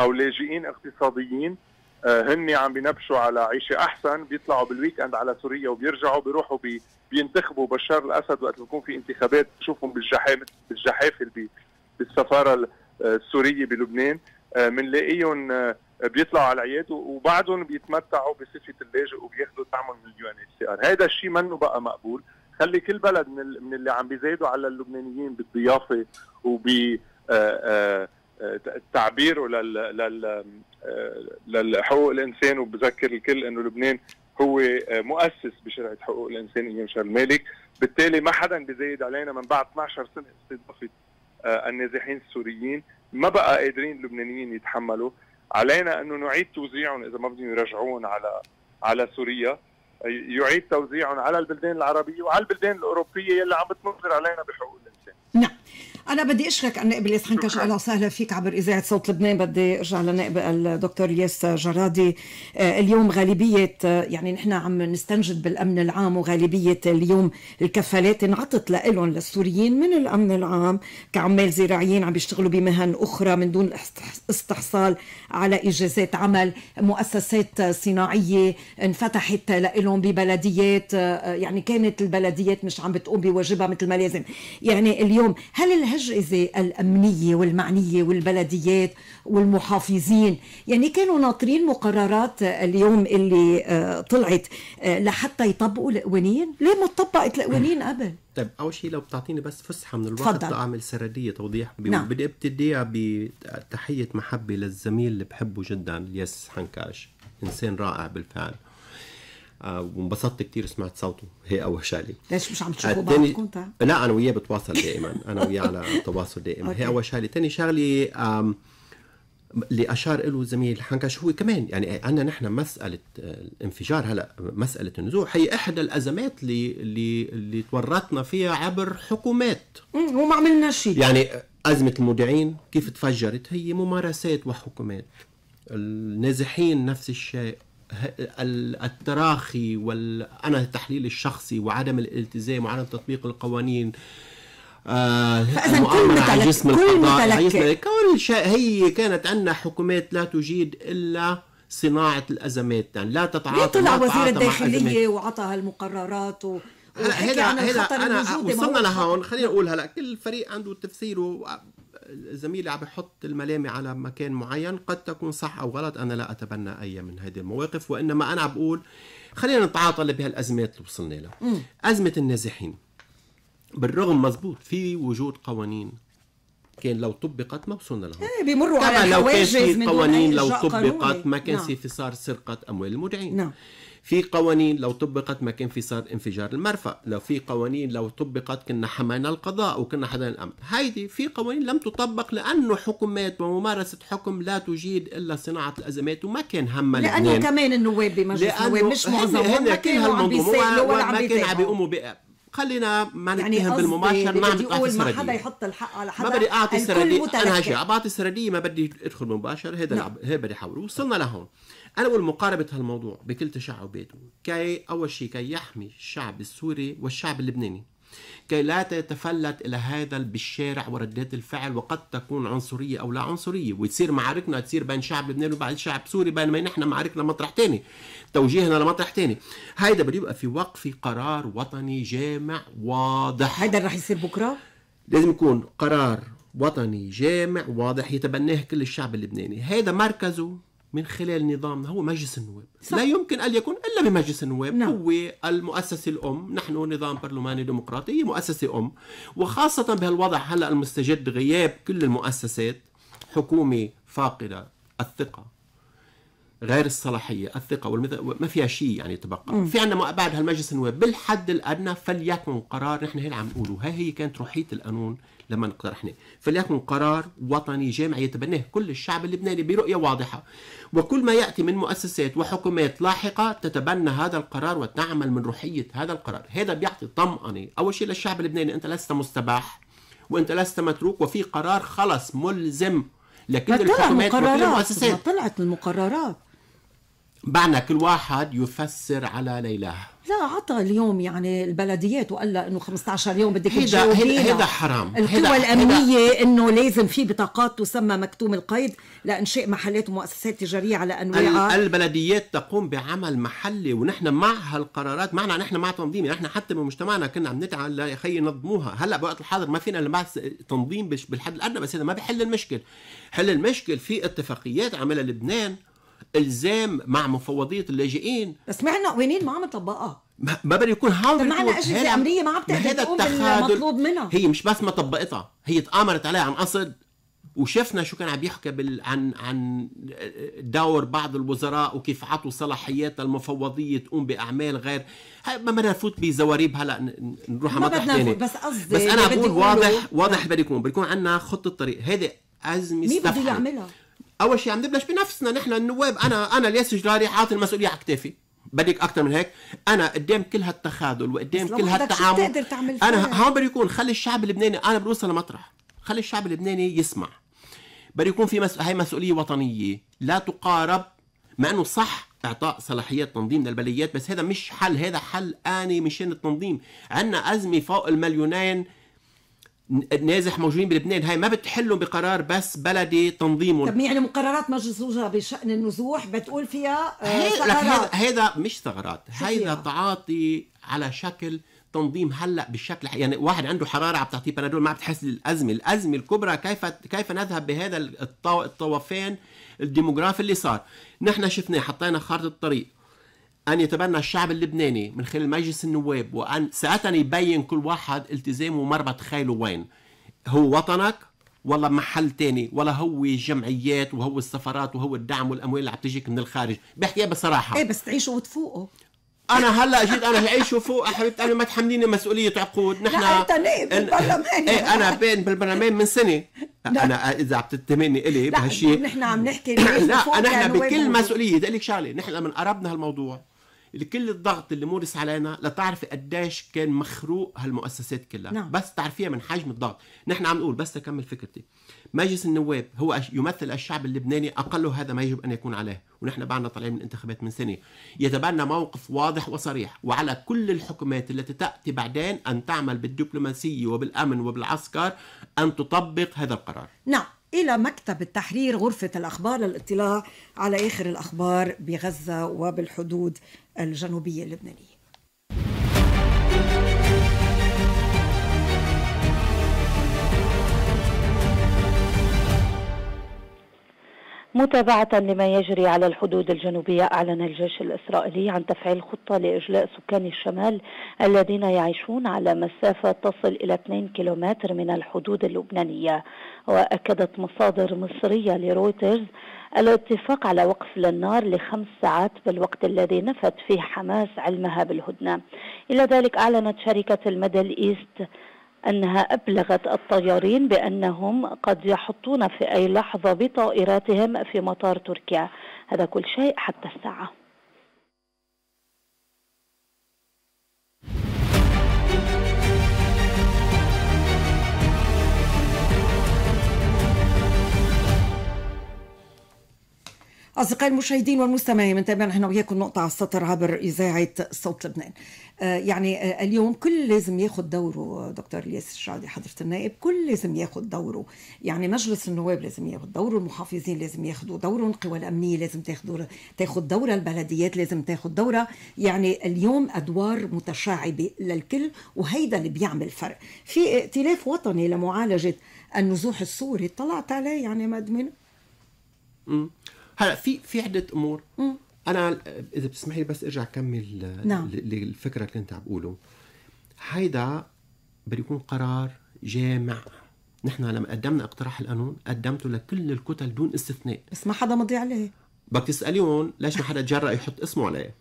S6: أو لاجئين اقتصاديين. آه، هن عم بينبشوا على عيشة أحسن بيطلعوا بال weekend على سوريا وبيرجعوا بيروحوا بي بينتخبوا بشار الأسد وقت بيكون في انتخابات بشوفهم بالجحافل بالسفارة السورية بلبنان. بنلاقيهم آه، آه، بيطلعوا على العياد وبعدهم بيتمتعوا بصفه اللاجئ وبياخذوا دعم من ال UNHCR، هذا الشيء منه بقى مقبول، خلي كل بلد من, من اللي عم بيزايدوا على اللبنانيين بالضيافة وب تعبيره لل للحقوق الإنسان وبذكر الكل إنه لبنان هو مؤسس بشرعه حقوق الإنسان إيام شارل المالك، بالتالي ما حدا بيزايد علينا من بعد 12 سنة استضافة آه، النازحين السوريين، ما بقى قادرين اللبنانيين يتحملوا، علينا إنه نعيد توزيعهم إذا ما بدهم يرجعوهم على على سوريا. يعيد توزيعهم على البلدان العربية وعلى البلدان الأوروبية يلي عم بتنظر علينا بحقوق الإنسان.
S1: نعم. أنا بدي أشكرك النائب الياس حنكش أهلا وسهلا فيك عبر إذاعة صوت لبنان. بدي أرجع للنائب الدكتور الياس جرادي. آه، اليوم غالبية آه، يعني نحن عم نستنجد بالأمن العام وغالبية اليوم الكفالات انعطت لهم للسوريين من الأمن العام كعمال زراعيين عم بيشتغلوا بمهن أخرى من دون استحصال على إجازات عمل. مؤسسات صناعية انفتحت لهم ببلديات آه، يعني كانت البلديات مش عم بتقوم بواجبها مثل ما لازم. يعني اليوم هل الأجهزة الأمنية والمعنية والبلديات والمحافظين. يعني كانوا ناطرين مقررات اليوم اللي آه، طلعت آه، لحتى يطبقوا القوانين. ليه ما طبقت القوانين قبل؟
S3: طيب أول شيء لو بتعطيني بس فسحة من الوقت اعمل سردية توضيح. نعم. بدي ابتديها بتحية محبة للزميل اللي بحبه جدا الياس حنكاش. إنسان رائع بالفعل. وانبسطت كثير سمعت صوته. هي أول شغله
S1: ليش مش عم تشوفوا بعضكم
S3: لا أنا وياه بتواصل دائما. أنا وياه على تواصل دائما. هي أول شغله ثاني شغلة اللي أشار له زميل حنكش هو كمان. يعني عندنا نحن مسألة الانفجار هلا مسألة النزوح. هي إحدى الأزمات اللي اللي اللي تورطنا فيها عبر حكومات.
S1: وما عملنا شيء.
S3: يعني أزمة المودعين كيف تفجرت؟ هي ممارسات وحكومات. النازحين نفس الشيء. التراخي وأنا التحليل الشخصي وعدم الالتزام وعدم تطبيق القوانين
S1: آه المؤامرة على جسم القضاء جسم
S3: كل شيء هي كانت عندنا حكومات لا تجيد إلا صناعة الأزمات. يعني لا تتعاطى
S1: طلع وزير الداخلية وعطى هالمقررات و...
S3: هلا هلا أنا وصلنا لهون. خلينا نقول هلا كل فريق عنده تفسيره زميلي عم بحط الملامة على مكان معين قد تكون صح أو غلط أنا لا أتبنى أي من هذه المواقف وإنما أنا عم بقول خلينا نتعاطى بهالأزمات اللي وصلنا لها. أزمة النازحين. بالرغم مزبوط في وجود قوانين. كان لو طبقت ما وصلنا لها
S1: إيه بيمروا على
S3: لو كان في قوانين لو طبقت ما كان نعم. في صار سرقة أموال المدعين. نعم. في قوانين لو طبقت ما كان في صار انفجار المرفأ لو في قوانين لو طبقت كنا حمينا القضاء وكنا حدا الأمن. هيدي في قوانين لم تطبق لأنه حكومات وممارسة حكم لا تجيد إلا صناعة الأزمات وما كان هم
S1: لأنه كمان النواب بمجلس النواب مش معظمهم ما كانوا عم
S3: بيسالوا ولا كان عم بيقوموا خلينا ما
S1: يعني
S3: نتهم بالمباشر
S1: ما عم اعطي ما حدا يحط الحق على حدا
S3: ما بدي أعطي سردية. أنا هجي بعطي سردية ما بدي ادخل مباشر. هيدا نعم. هي بدي احاول وصلنا لهون. أنا بقول مقاربة هالموضوع بكل تشعباته كي أول شيء كي يحمي الشعب السوري والشعب اللبناني. كي لا تتفلت إلى هذا بالشارع وردات الفعل وقد تكون عنصرية أو لا عنصرية. وتصير معاركنا تصير بين شعب لبنان وبين شعب سوري بينما نحن معاركنا مطرح ثاني توجيهنا لمطرح ثاني هيدا بده يبقى في وقف قرار وطني جامع واضح.
S1: هيدا رح يصير بكرة؟
S3: لازم يكون قرار وطني جامع واضح يتبناه كل الشعب اللبناني. هذا مركزه من خلال نظامنا هو مجلس النواب صح. لا يمكن أن يكون إلا بمجلس النواب نعم. هو المؤسسة الأم نحن نظام برلماني ديمقراطي مؤسسة أم وخاصة بهالوضع هلأ المستجد غياب كل المؤسسات حكومة فاقدة الثقة غير الصلاحية الثقة والمثل ما فيها شيء يعني تبقى م. في عندنا بعد هالمجلس النواب بالحد الأدنى فليكن قرار نحن هنا عم نقوله هاي هي كانت روحية القانون لما اقترحنا فليكن قرار وطني جامع يتبناه. كل الشعب اللبناني برؤية واضحة. وكل ما يأتي من مؤسسات وحكومات لاحقة تتبنى هذا القرار وتعمل من روحية هذا القرار. هذا بيعطي طمأنه أول شيء للشعب اللبناني أنت لست مستباح وأنت لست متروك وفي قرار خلص ملزم. لكل الحكومات وكل المؤسسات
S1: طلعت المقررات.
S3: بعنا كل واحد يفسر على ليلاه
S1: لا عطى اليوم يعني البلديات وقال إنه 15 يوم بدك
S3: هيدا هيدا حرام.
S1: القوى الأمنية إنه لازم في بطاقات تسمى مكتوم القيد لانشاء محلات ومؤسسات تجارية على انواعها
S3: البلديات تقوم بعمل محلي ونحن مع هالقرارات. معنا نحن مع تنظيم نحن حتى بمجتمعنا كنا عم ندعى يا أخي ينظموها هلأ بوقت الحاضر ما فينا إلا تنظيم بالحد الأدنى بس هذا ما بحل المشكل. حل المشكل في اتفاقيات عملها لبنان. إلزام مع مفوضية اللاجئين.
S1: بس معنا قوانين ما عم تطبقها
S3: ما بدي يكون هاو
S1: معنا أجهزة امريه ما عم تقدر تقوم بالمطلوب منها.
S3: هي مش بس ما طبقتها هي تآمرت عليها عن قصد. وشفنا شو كان عم يحكى بال... عن عن دور بعض الوزراء وكيف عطوا صلاحيات المفوضية تقوم بأعمال غير. ما بدنا نفوت بزواريب هلا نروح على مطرح ثاني
S1: بس قصدي
S3: بس أنا بقول واضح واضح بدي يكون بدي يكون عندنا خطة طريق. هذه أزمة
S1: مين بده يعملها؟
S3: أول شيء عم نبلش بنفسنا. نحن النواب أنا أنا الياس جراري حاطط المسؤولية على كتافي. بدك أكثر من هيك. أنا قدام كل هالتخاذل وقدام كل هالتعامل. أنا هون بده يكون خلي الشعب اللبناني أنا بوصل لمطرح. خلي الشعب اللبناني يسمع. بده يكون في مس... هاي مسؤولية وطنية. لا تقارب مع إنه صح إعطاء صلاحيات تنظيم للبلديات بس هذا مش حل. هذا حل آني مشان التنظيم. عندنا أزمة فوق المليونين نازح موجودين بلبنان. هاي ما بتحلهم بقرار بس بلدي تنظيمهم
S1: طب يعني مقررات مجلس الوزراء بشأن النزوح؟ بتقول فيها
S3: ثغرات. هذا مش ثغرات. هيدا تعاطي على شكل تنظيم هلأ بالشكل يعني واحد عنده حرارة عم تعطيه بنادول ما بتحس الازمه، الأزمة الكبرى كيف كيف نذهب بهذا الطوفان الديموغرافي اللي صار، نحن شفناه حطينا خارطة الطريق. أن يتبنى الشعب اللبناني من خلال مجلس النواب وأن ساعتها يبين كل واحد التزامه ومربط خيله وين. هو وطنك ولا محل تاني؟ ولا هو جمعيات وهو السفارات وهو الدعم والأموال اللي عم تجيك من الخارج؟ بحكيها بصراحة.
S1: إيه بس تعيشوا وتفوقوا
S3: أنا هلأ جيت أنا عيش وفوق حبيبتي أنا ما تحمليني مسؤولية عقود.
S1: نحن لا انت نائب بالبرلمان
S3: إيه أنا بين بالبرلمان من سنة. أنا إذا عم تتهمني إلي بهالشيء
S1: نحن عم نحكي
S3: لا نحن بكل مسؤولية. بدي لك شغلة نحن لما قربنا هالموضوع. كل الضغط اللي مورس علينا لتعرفي قديش كان مخروق هالمؤسسات كلها. نعم. بس تعرفيها من حجم الضغط. نحن عم نقول بس تكمل فكرتي. مجلس النواب هو يمثل الشعب اللبناني اقله هذا ما يجب أن يكون عليه. ونحن بعدنا طالعين من انتخابات من سنة. يتبنى موقف واضح وصريح. وعلى كل الحكومات التي تأتي بعدين أن تعمل بالدبلوماسية وبالأمن وبالعسكر أن تطبق هذا القرار.
S1: نعم. إلى مكتب التحرير غرفة الأخبار للاطلاع على آخر الأخبار بغزة وبالحدود الجنوبية اللبنانية.
S7: متابعة لما يجري على الحدود الجنوبية أعلن الجيش الإسرائيلي عن تفعيل خطة لإجلاء سكان الشمال الذين يعيشون على مسافة تصل إلى 2 كيلومتر من الحدود اللبنانية. وأكدت مصادر مصرية لرويترز الاتفاق على وقف للنار لخمس ساعات بالوقت الذي نفت فيه حماس علمها بالهدنة. إلى ذلك أعلنت شركة الميدل إيست أنها أبلغت الطيارين بأنهم قد يحطون في أي لحظة بطائراتهم في مطار تركيا. هذا كل شيء حتى الساعة.
S1: أصدقائي المشاهدين والمستمعين بنتابع نحن وياكم نقطة على السطر عبر إذاعة صوت لبنان. آه يعني آه اليوم كل لازم ياخذ دوره دكتور الياس الشعدي حضرة النائب. كل لازم ياخذ دوره. يعني مجلس النواب لازم ياخذ دوره المحافظين لازم ياخذوا دورهم القوى الأمنية لازم تاخذ تاخذ دورها البلديات لازم تاخذ دورها يعني اليوم أدوار متشعبة للكل وهيدا اللي بيعمل فرق. في ائتلاف وطني لمعالجة النزوح السوري طلعت عليه يعني مدمن
S3: هلا في في عدة أمور. أنا إذا بتسمحي لي بس إرجع أكمل نعم. الفكرة اللي كنت عم بقوله هيدا بده يكون قرار جامع نحن لما قدمنا اقتراح القانون قدمته لكل الكتل دون استثناء
S1: بس ما حدا مضي عليه
S3: بدك تسأليهم ليش ما حدا تجرأ يحط اسمه عليه.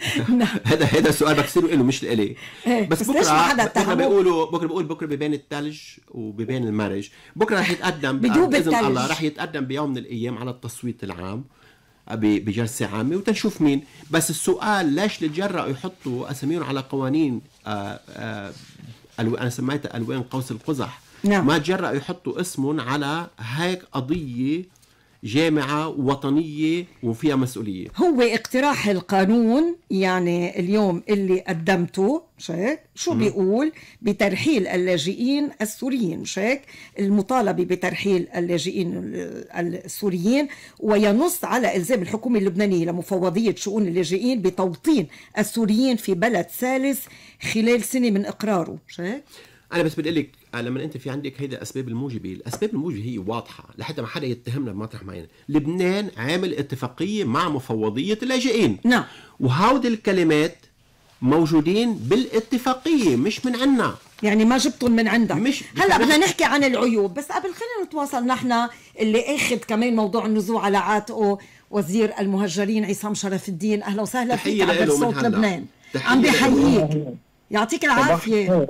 S3: هذا هذا السؤال بدك تصيروا له مش لإلي
S1: إيه،
S3: بس
S1: بس
S3: بكرة
S1: بكرة؟
S3: بيقولوا بكرة بيقول بكرة ببين الثلج وببين المرج بكرة رح يتقدم
S1: بدوب بإذن.
S3: الله رح يتقدم بيوم من الأيام على التصويت العام ب- بجلسة عامة وتنشوف مين بس السؤال ليش تجرأوا يحطوا أساميهم على قوانين آه آه ألو أنا سميتها ألوان قوس القزح
S1: نعم.
S3: ما تجرأوا يحطوا اسمهم على هيك قضية جامعة وطنية وفيها مسؤولية
S1: هو اقتراح القانون يعني اليوم اللي قدمته هيك؟ شو بيقول بترحيل اللاجئين السوريين هيك؟ المطالبة بترحيل اللاجئين ال- السوريين وينص على إلزام الحكومة اللبنانية لمفوضية شؤون اللاجئين بتوطين السوريين في بلد ثالث خلال سنة من إقراره هيك؟
S3: أنا بس بدي أقول لك لما أنت في عندك هيدا الاسباب الموجبة، الأسباب الموجبة هي واضحة لحتى ما حدا يتهمنا بمطرح معين، لبنان عامل اتفاقية مع مفوضية اللاجئين.
S1: نعم.
S3: وهودي الكلمات موجودين بالاتفاقية مش من عنا.
S1: يعني ما جبتهم من عندك.
S3: مش- هلأ
S1: بدنا نحكي عن العيوب بس قبل خلينا نتواصل نحن اللي أخذ كمان موضوع النزوع على عاتقه وزير المهجرين عصام شرف الدين. أهلا وسهلا فيك
S3: تحية
S1: عبر صوت. لبنان. عم
S3: لإله.
S1: بيحييك يعطيك
S8: العافية.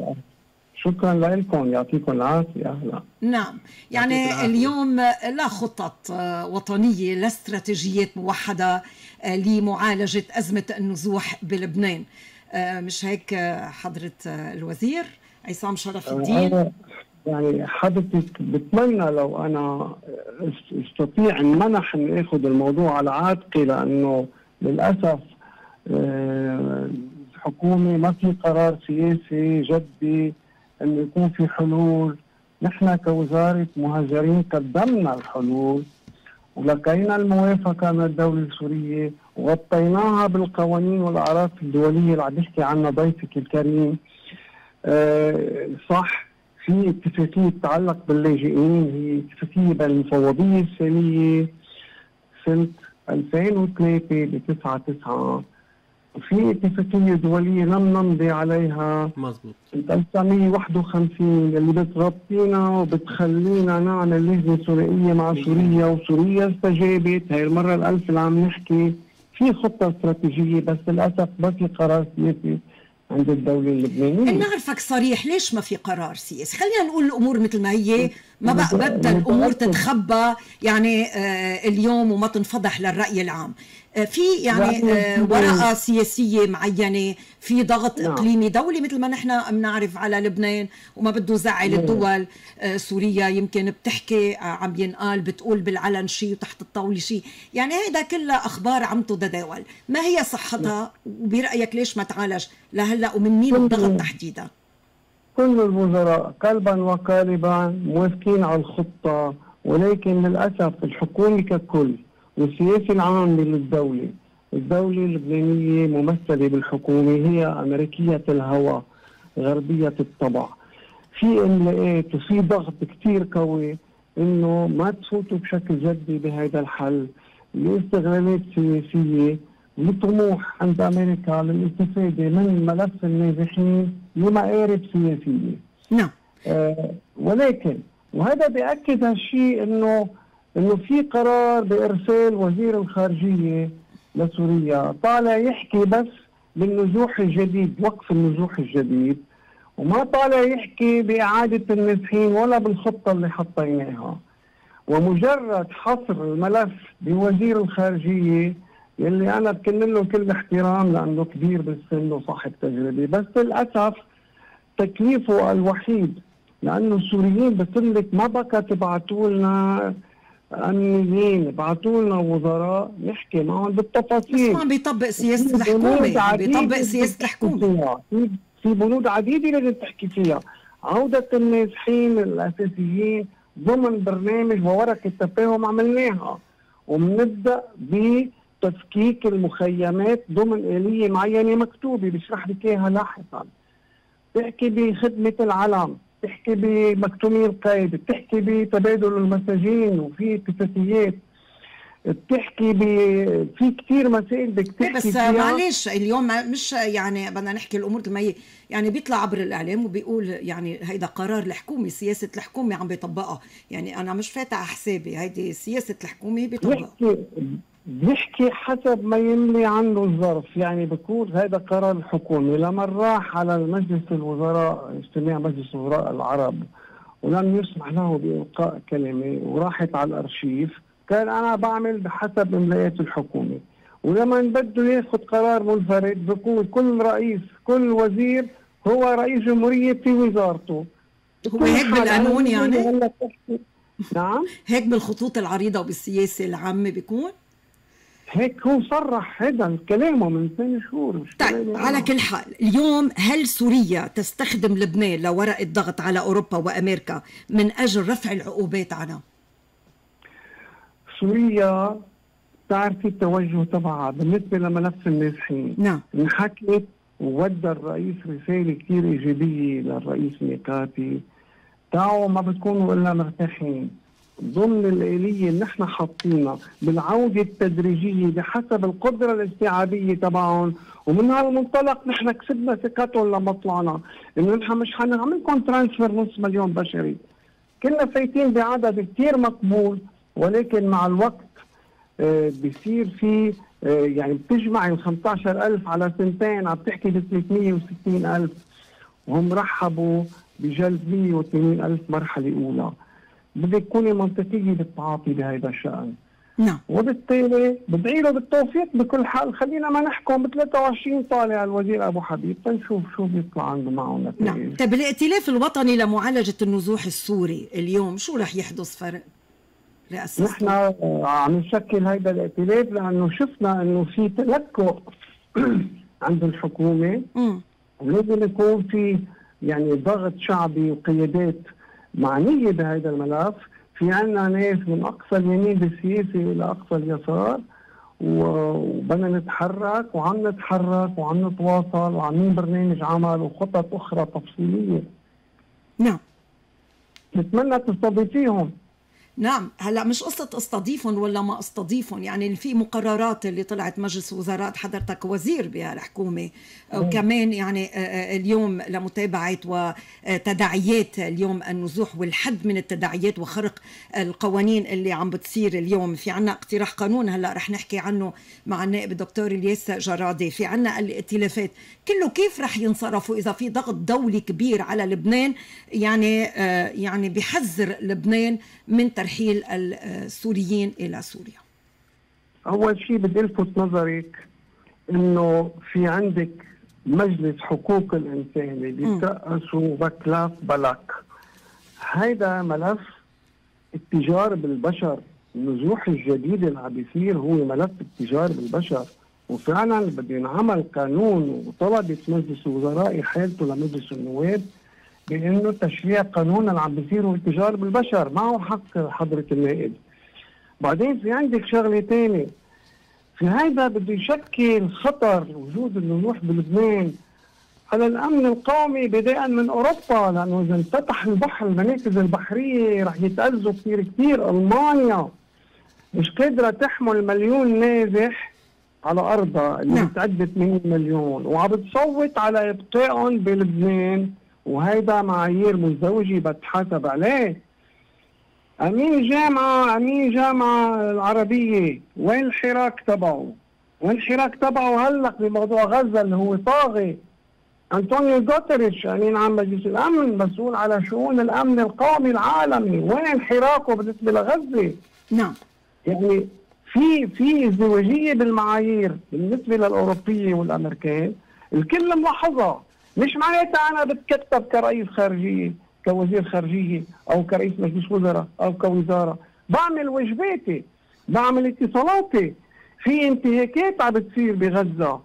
S8: شكرا لكم يعطيكم العافية. أهلا
S1: نعم. يعني. اليوم لا خطط وطنية لا استراتيجيات موحدة آه، لمعالجة أزمة النزوح بلبنان. آه، مش هيك آه، حضرة آه، الوزير عصام شرف الدين؟
S8: يعني حضرتك بتمنى لو أنا است- أستطيع منح ان آخذ الموضوع على عاتقي لأنه للأسف الحكومة ما في قرار سياسي جدي انه يكون في حلول. نحن كوزارة مهاجرين قدمنا الحلول. ولقينا الموافقة من الدولة السورية وغطيناها بالقوانين والأعراف الدولية اللي عم يحكي عنها ضيفك الكريم. آه، صح في اتفاقية تتعلق باللاجئين هي اتفاقية بين المفوضية الساميه سنة 2003 ب 9 9 وفي اتفاقية دولية لم نمضي عليها.
S3: مزبوط
S8: سنه 1951 اللي بتغطينا وبتخلينا نعمل لجنه ثنائيه مع سوريا وسوريا استجابت. هاي المرة الألف اللي عم نحكي في خطة استراتيجية بس للأسف ما في قرار سياسي عند الدولة اللبنانية.
S1: نعرفك صريح ليش ما في قرار سياسي؟ خلينا نقول الأمور مثل ما هي. ما بقى. بدها الأمور تتخبى يعني آه اليوم وما تنفضح للرأي العام. آه في يعني آه ورقة سياسية معينة في ضغط
S8: نعم.
S1: إقليمي دولي مثل ما نحن بنعرف على لبنان وما بده يزعل
S8: نعم.
S1: الدول سوريا يمكن بتحكي عم ينقال بتقول بالعلن شيء وتحت الطاولة شيء يعني هيدا كلها أخبار عم تتداول. ما هي صحتها؟ وبرأيك ليش ما تعالج؟ لهلأ ومن مين الضغط تحديدا؟
S8: كل الوزراء قلبا وقالبا موافقين على الخطة ولكن للأسف الحكومة ككل والسياسة العامة للدولة الدولة اللبنانية ممثلة بالحكومة هي أمريكية الهوى غربية الطبع. في إملاءات وفي ضغط كتير قوي إنه ما تفوتوا بشكل جدي بهذا الحل. لاستغلالات سياسية لطموح عند أمريكا للاستفادة من ملف النازحين لمآرب سياسية.
S1: نعم.
S8: آه، ولكن وهذا بيأكد هالشيء انه إنه في قرار بإرسال وزير الخارجية لسوريا. طالع يحكي بس بالنزوح الجديد وقف النزوح الجديد. وما طالع يحكي بإعادة النازحين ولا بالخطة اللي حطيناها. ومجرد حصر الملف بوزير الخارجية يلي أنا بكن له كل احترام لأنه كبير بالسن وصاحب تجربة بس للأسف تكليفه الوحيد لأنه السوريين بتقول لك ما بقى تبعتوا لنا أمنيين ابعتوا لنا وزراء نحكي معهم
S1: بس
S8: بالتفاصيل
S1: ما عم بيطبق سياسة الحكومة
S8: عديدة
S1: بيطبق سياسة
S8: الحكومة. في بنود عديدة لازم تحكي فيها. عودة النازحين الأساسيين ضمن برنامج وورقة تفاهم عملناها. وبنبدأ بتفكيك المخيمات ضمن آلية معينة مكتوبة. بشرح لك إياها لاحقا. بتحكي بخدمة العلم بتحكي بمكتومي القيد بتحكي بتبادل المساجين وفي اتفاقيات. بتحكي ب في كثير مسائل بدك تحكي
S1: بس
S8: فيها.
S1: معلش اليوم مش يعني بدنا نحكي الأمور ما هي يعني بيطلع عبر الإعلام وبيقول يعني هيدا قرار الحكومة سياسة الحكومة عم بيطبقها. يعني أنا مش فاتحة حسابي هيدي سياسة الحكومة بيطبقها.
S8: بيحكي حسب ما يملي عنه الظرف. يعني بكون هذا قرار الحكومة لما راح على مجلس الوزراء اجتماع مجلس الوزراء العرب ولم يسمح له بإلقاء كلمة وراحت على الأرشيف كان أنا بعمل بحسب إملاءات الحكومة. ولما بده ياخذ قرار منفرد بكون كل رئيس كل وزير هو رئيس جمهورية في وزارته.
S1: هو هيك بالقانون يعني؟
S8: نعم؟
S1: هيك بالخطوط العريضة وبالسياسة العامة بيكون؟
S8: هيك هو صرح هذا كلامه من ثمان شهور
S1: طيب على كل حال اليوم هل سوريا تستخدم لبنان لورقة ضغط على أوروبا وأمريكا من أجل رفع العقوبات عنها؟
S8: سوريا تعرفي التوجه تبعها بالنسبة لملف النازحين.
S1: نعم.
S8: انحكت وودى الرئيس رسالة كثير إيجابية للرئيس ميقاتي تعوا ما بتكونوا إلا مرتاحين. ضمن الآلية اللي نحن حاطينها بالعودة التدريجية بحسب القدرة الاستيعابية تبعهم. ومن هالمنطلق نحن كسبنا ثقتهم لما طلعنا. إنه نحن مش حنعملكم ترانسفير نص مليون بشري. كنا فايتين بعدد كثير مقبول ولكن مع الوقت آه بصير في آه يعني بتجمع ال 15000 على سنتين. عم تحكي ب 360000 وهم رحبوا بجلب 180000 مرحلة أولى. بدك تكوني منطقيه بالتعاطي بهذا الشأن.
S1: نعم.
S8: وبالتالي بدعي له بالتوفيق بكل حال. خلينا ما نحكم ب 23 طالع الوزير أبو حبيب. تنشوف شو بيطلع عنده معه نتائج.
S1: نعم. طيب الائتلاف الوطني لمعالجة النزوح السوري اليوم شو رح يحدث فرق؟
S8: نحن عم نشكل هذا الائتلاف لأنه شفنا إنه في تلكؤ عند الحكومة. ولازم يكون في يعني ضغط شعبي وقيادات معنية بهذا الملف في عنا ناس من أقصى اليمين بالسياسة إلى أقصى اليسار وبدنا نتحرك وعم نتحرك وعم نتواصل وعاملين برنامج عمل وخطط أخرى تفصيلية.
S1: نعم.
S8: نتمنى تستضيفيهم.
S1: نعم هلا مش قصة أستضيفهم ولا ما أستضيفهم يعني في مقررات اللي طلعت مجلس وزارات حضرتك وزير بهالحكومة وكمان يعني اليوم لمتابعة وتداعيات اليوم النزوح والحد من التداعيات وخرق القوانين اللي عم بتصير اليوم. في عنا اقتراح قانون هلا رح نحكي عنه مع النائب الدكتور الياس جرادي. في عنا الائتلافات كله كيف رح ينصرفوا إذا في ضغط دولي كبير على لبنان؟ يعني يعني بحذر لبنان من ترحيل السوريين إلى سوريا؟
S8: اول شيء بدي الفت نظرك إنه في عندك مجلس حقوق الإنسان اللي بيترأسوا بكلاف بلاك. هيدا ملف التجار بالبشر النزوح الجديد اللي عم بيصير هو ملف التجار بالبشر. وفعلا بده ينعمل قانون وطلبت مجلس الوزراء احالته لمجلس النواب بانه تشريع قانون اللي عم بيصير هو التجار بالبشر معه حق حضرة النائب. بعدين في عندك شغلة ثانية في هيدا بده يشكل خطر وجود النزوح بلبنان على الأمن القومي بدايه من أوروبا لأنه إذا انفتح البحر المراكز البحرية رح يتأذوا كثير كثير ألمانيا مش قادرة تحمل مليون نازح على أرضها اللي
S1: نعم.
S8: بتعدي 80 مليون. وعم بتصوت على إبقائهم بلبنان. وهيدا معايير مزدوجة بتحاسب عليه. أمين جامعة أمين جامعة العربية وين الحراك تبعه؟ وين الحراك تبعه هلأ بموضوع غزة اللي هو طاغي؟ أنطونيو جوتريش أمين عام مجلس الأمن مسؤول على شؤون الأمن القومي العالمي. وين حراكه بالنسبة لغزة؟
S1: نعم.
S8: يعني في في ازدواجية بالمعايير بالنسبة للأوروبية والامريكان الكل ملاحظها مش معناتها أنا بتكتب كرئيس خارجية كوزير خارجية أو كرئيس مجلس وزراء أو كوزارة. بعمل واجباتي بعمل اتصالاتي. في انتهاكات عم بتصير بغزة.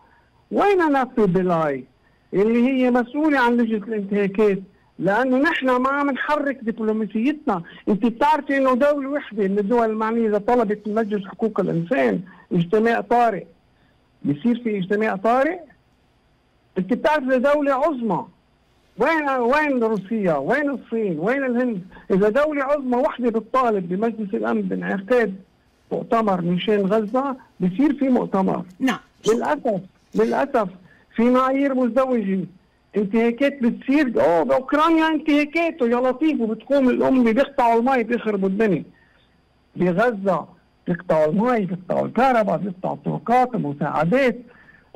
S8: وين نافي بيلاي؟ اللي هي مسؤولة عن لجنة الانتهاكات. لأنه نحن ما عم نحرك دبلوماسيتنا، أنت بتعرفي إنه دولة وحدة من الدول المعنية إذا طلبت من مجلس حقوق الإنسان اجتماع طارئ. بصير في اجتماع طارئ؟ انت بتعرف دولة عظمى. وين وين روسيا؟ وين الصين؟ وين الهند؟ إذا دولة عظمى وحدة بتطالب بمجلس الأمن بانعقاد مؤتمر مشان غزة بصير في مؤتمر.
S1: نعم.
S8: للاسف للأسف في معايير مزدوجة. انتهاكات بتصير أوه بأوكرانيا انتهاكات ويا لطيف وبتقوم الامه بيقطعوا المي بيخربوا الدنيا. بغزة بيقطعوا المي بيقطعوا الكهرباء بيقطعوا الطرقات المساعدات.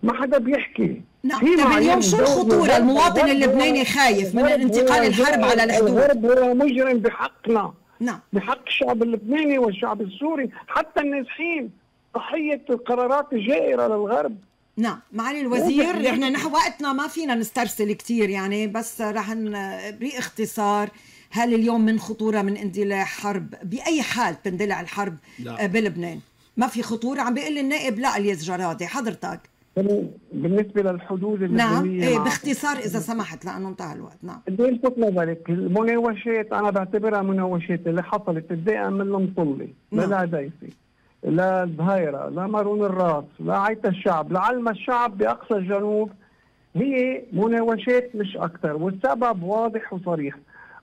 S8: ما حدا بيحكي.
S1: نعم طيب
S8: معايير
S1: اليوم شو. الخطورة؟ المواطن اللبناني خايف من انتقال الحرب على الحدود
S8: الغرب هو مجرم بحقنا.
S1: نعم.
S8: بحق الشعب اللبناني والشعب السوري حتى النازحين. ضحية القرارات الجائرة للغرب.
S1: نعم. معالي الوزير. إحنا نحن وقتنا ما فينا نسترسل كتير يعني بس رح باختصار هل اليوم من خطورة من اندلاع حرب؟ بأي حال تندلع الحرب
S3: لا.
S1: بلبنان؟ ما في خطورة؟ عم بيقول لي النائب لا الياس جرادي. حضرتك.
S8: بالنسبة للحدود
S1: نعم
S8: اللبنانية
S1: إيه
S8: مع-
S1: باختصار إذا سمحت لأنه انتهى الوقت. نعم.
S8: قد إيه لفت نظرك المناوشات أنا بعتبرها مناوشات اللي حصلت ابتداء من المطلي
S1: نعم.
S8: للعديسي للبهيرة لمارون الراس لعيت الشعب لعلم الشعب بأقصى الجنوب. هي مناوشات مش أكثر والسبب واضح وصريح.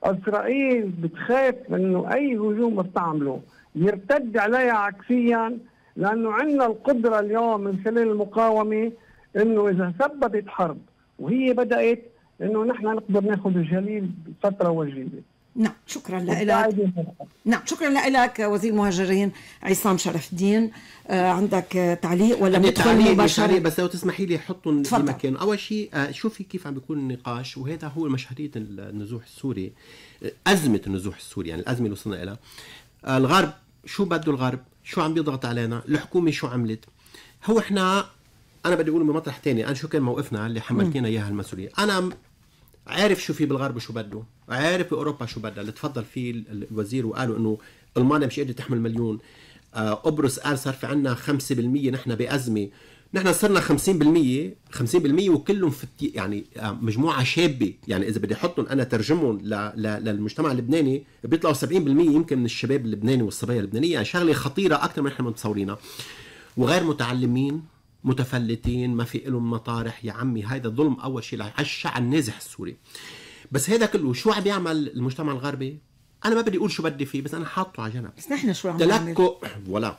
S8: إسرائيل بتخاف إنه أي هجوم بتعمله يرتد عليها عكسيا لأنه عندنا القدرة اليوم من خلال المقاومة إنه إذا سببت حرب وهي بدأت إنه نحن نقدر نأخذ الجليل بفترة وجيزة.
S1: نعم شكرا لك. نعم شكرا لك وزير المهاجرين عصام شرف الدين. آه عندك تعليق ولا ندخل مباشرة؟
S3: بس لو تسمحي لي حطهم
S1: تفضل.
S3: بمكان أول شيء آه، شوفي كيف عم بيكون النقاش وهذا هو مشهديه النزوح السوري آه، أزمة النزوح السوري يعني الأزمة اللي وصلنا لها آه، الغرب شو بده الغرب؟ شو عم بيضغط علينا؟ الحكومة شو عملت؟ هو إحنا أنا بدي أقول بمطرح تاني أنا شو كان موقفنا اللي حملتينا إياها المسؤولية؟ أنا عارف شو في بالغرب وشو بده عارف باوروبا شو بدها اللي تفضل فيه ال- ال- الوزير وقالوا إنه ألمانيا مش قادرة تحمل مليون. آه، قبرص قال صار في عنا 5% نحن بأزمة. نحن صرنا 50% 50% وكلهم في التي- يعني آه، مجموعة شابة. يعني إذا بدي أحطهم أنا ترجمهم ل- ل- للمجتمع اللبناني بيطلعوا 70% يمكن من الشباب اللبناني والصبايا اللبنانية. يعني شغلة خطيرة أكثر من نحن متصورينها. وغير متعلمين متفلتين ما في لهم مطارح. يا عمي هذا ظلم أول شيء على الشعب النازح السوري. بس هذا كله شو عم بيعمل المجتمع الغربي؟ أنا ما بدي أقول شو بدي فيه بس أنا حاطه على جنب.
S1: بس نحن شو عم نعمل؟
S3: تلكؤ ولا.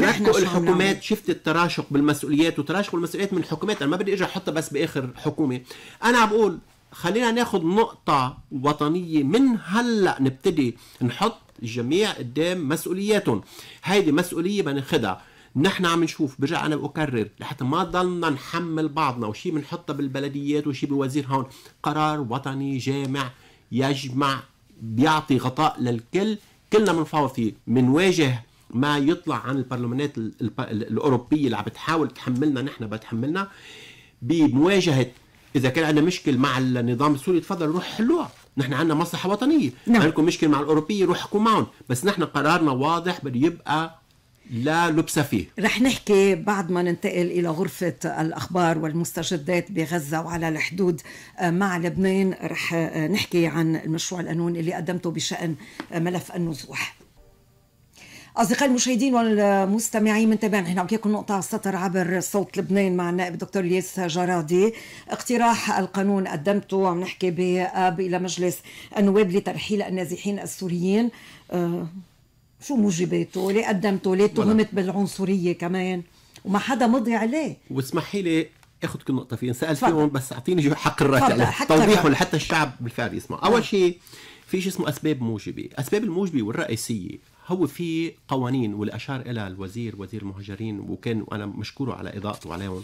S1: نعمل؟
S3: الحكومات شفت التراشق بالمسؤوليات وتراشق بالمسؤوليات من الحكومات. أنا ما بدي إجي أحطها بس بآخر حكومة. أنا عم بقول خلينا ناخذ نقطة وطنية. من هلأ نبتدي نحط الجميع قدام مسؤولياتهم؟ هيدي مسؤولية بناخدها. نحن عم نشوف برجع أنا بكرر لحتى ما ضلنا نحمل بعضنا وشي بنحطها بالبلديات وشي بالوزير هون. قرار وطني جامع يجمع بيعطي غطاء للكل. كلنا بنفاوض فيه. بنواجه ما يطلع عن البرلمانات ال- الب- ال- الأوروبية اللي عم بتحاول تحملنا نحن بتحملنا بمواجهة إذا كان عندنا مشكل مع النظام السوري تفضل روح حلوها. نحن عندنا مصلحة وطنية.
S1: نعم.
S3: عندكم مشكل مع الأوروبية روح حكوا معهم. بس نحن قرارنا واضح بده يبقى لا لبس فيه.
S1: رح نحكي بعد ما ننتقل إلى غرفة الأخبار والمستجدات بغزة وعلى الحدود آه، مع لبنان. رح آه، نحكي عن المشروع القانوني اللي قدمته بشأن آه، ملف النزوح. أصدقائي المشاهدين والمستمعين منتابعين نحن عم لكم نقطة على السطر عبر صوت لبنان مع النائب الدكتور الياس جرادي اقتراح القانون قدمته عم نحكي بآب إلى مجلس النواب لترحيل النازحين السوريين آه، شو موجباته؟ ليه قدمته؟ ليه تهمت بالعنصرية كمان؟ وما حدا مضي عليه
S3: واسمحي لي آخذ كل نقطة فيه
S1: سألت.
S3: فيهم بس أعطيني حق الرد
S1: الرد.
S3: لحتى الشعب بالفعل يسمع
S1: نعم.
S3: اول شيء في شيء اسمه أسباب موجبة أسباب الموجبة والرئيسية هو في قوانين واللي اشار إلى الوزير وزير المهاجرين وكان وأنا مشكوره على إضاءته عليهم.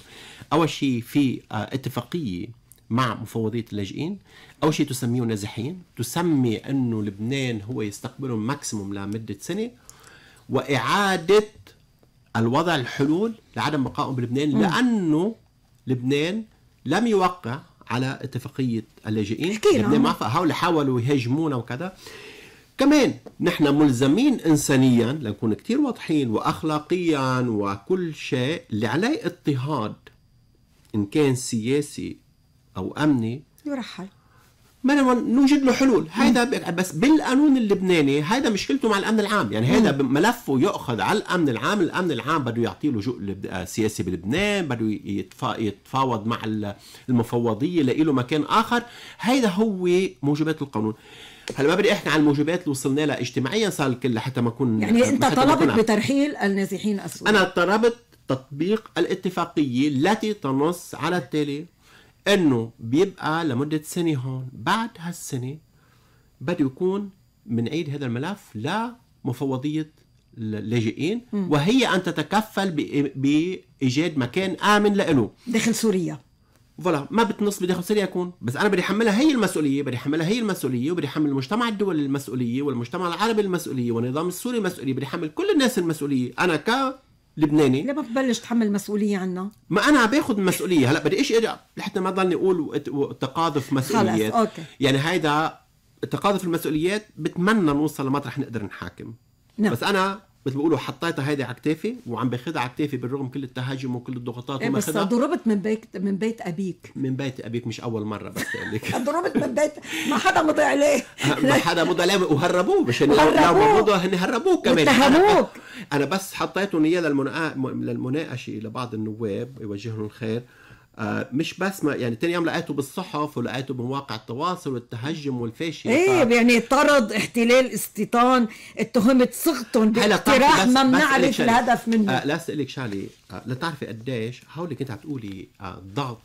S3: أول شيء في آه، اتفاقية مع مفوضية اللاجئين. أول شيء تسميه نازحين. تسمي أنه لبنان هو يستقبلهم ماكسيموم لمدة سنة. وإعادة الوضع الحلول لعدم بقائهم بلبنان لأنه لبنان لم يوقع على اتفاقية اللاجئين. لبنان. ما هؤلاء حاولوا يهاجمونا وكذا. كمان نحن ملزمين إنسانيا لنكون كتير واضحين وأخلاقيا وكل شيء اللي عليه اضطهاد إن كان سياسي أو أمني.
S1: يرحل.
S3: ما نوجد له حلول. هذا ب- بس بالقانون اللبناني هذا مشكلته مع الأمن العام. يعني هذا ملفه يؤخذ على الأمن العام. الأمن العام بده يعطي له جو آه، سياسي بلبنان بده يتفا- يتفاوض مع ال- المفوضية له مكان آخر. هذا هو موجبات القانون. هلا ما بدي احكي عن الموجبات اللي وصلنا لها اجتماعيا صار الكل لحتى ما اكون
S1: يعني
S3: ما
S1: طلبت بترحيل النازحين السوريين
S3: أنا طلبت تطبيق الاتفاقية التي تنص على التالي إنه بيبقى لمدة سنة هون بعد هالسنة بده يكون بنعيد هذا الملف لمفوضية اللاجئين وهي أن تتكفل بإيجاد مكان آمن له
S1: داخل سوريا.
S3: فوالا ما بتنص بداخل سوريا يكون بس أنا بدي أحملها هي المسؤولية بدي أحملها هي المسؤولية وبدي أحمل المجتمع الدولي المسؤولية والمجتمع العربي المسؤولية والنظام السوري المسؤولية بدي أحمل كل الناس المسؤولية. أنا كلبناني.
S1: ليه ما بتبلش تحمل مسؤولية عنا.
S3: ما أنا عم باخذ المسؤوليه هلأ بدي إيش ارجع لحتى ما ضلني أقول وتقاذف مسؤوليات.
S1: خلص، okay.
S3: يعني هيدا تقاذف المسؤوليات بتمنى نوصل لمطرح نقدر نحاكم.
S1: نعم.
S3: بس أنا مثل بيقولوا حطيتها هيدي على كتافي وعم باخذها على كتافي بالرغم كل التهجم وكل الضغوطات
S1: إيه بس ضربت من بيت من بيت أبيك.
S3: من بيت أبيك مش أول مرة بس أقول لك.
S1: ضربت من بيت ما حدا مضي عليه.
S3: ما حدا مضى لا وهربوه مش لو مضى هن هربوه كمان.
S1: واتهموك.
S3: أنا- أنا بس حطيتهم إياه للمنا... للمناقشة لبعض النواب يوجه لهم الخير. مش بس ما يعني تاني يوم لقيته بالصحف ولقيته بمواقع التواصل والتهجم والفاشيه
S1: إيه
S3: ف-
S1: يعني طرد احتلال استيطان اتهمت صغتهم باقتراح ما بنعرف. الهدف منه.
S3: آه لا اسالك شغلة. آه لتعرفي قديش هولي كنت عم تقولي آه الضغط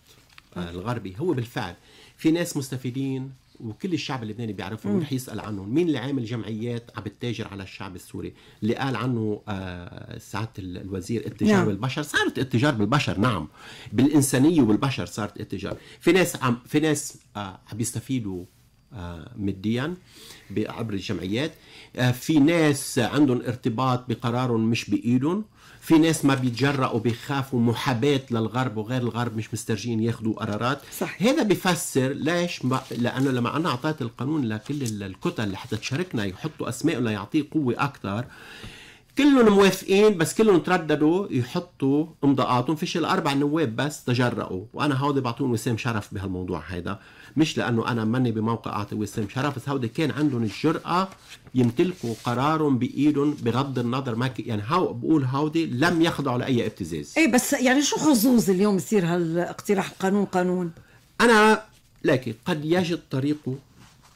S3: آه الغربي هو بالفعل في ناس مستفيدين وكل الشعب اللبناني بيعرفهم رح يسأل عنهم. مين اللي عامل جمعيات عم بتتاجر على الشعب السوري؟ اللي قال عنه آه سعادة ال- الوزير اتجار
S1: نعم.
S3: بالبشر. صارت اتجار بالبشر نعم. بالإنسانية وبالبشر صارت اتجار. في ناس عم في ناس آه عم بيستفيدوا آه ماديا عبر الجمعيات. آه في ناس عندهم ارتباط بقرارهم مش بإيدهم. في ناس ما بيتجرأوا بيخافوا محاباة للغرب وغير الغرب مش مسترجين ياخذوا قرارات.
S1: صح.
S3: هذا بيفسر ليش ما لأنه لما أنا أعطيت القانون لكل ال- الكتل اللي حتى تشاركنا يحطوا اسمائهم ليعطيه قوة أكثر كلهم موافقين بس كلهم ترددوا يحطوا امضاءاتهم فيش الأربع نواب بس تجرأوا. وأنا هودي بعطون وسام شرف بهالموضوع هيدا. مش لأنه أنا ماني بموقع أعطي وسام شرف بس هودي كان عندهم الجرأة يمتلكوا قرارهم بإيدهم بغض النظر ما ك... يعني هاو بقول هودي لم يخضعوا لأي ابتزاز.
S1: إيه بس يعني شو حظوظ اليوم يصير هالاقتراح؟ القانون قانون.
S3: أنا لكن قد يجد طريقه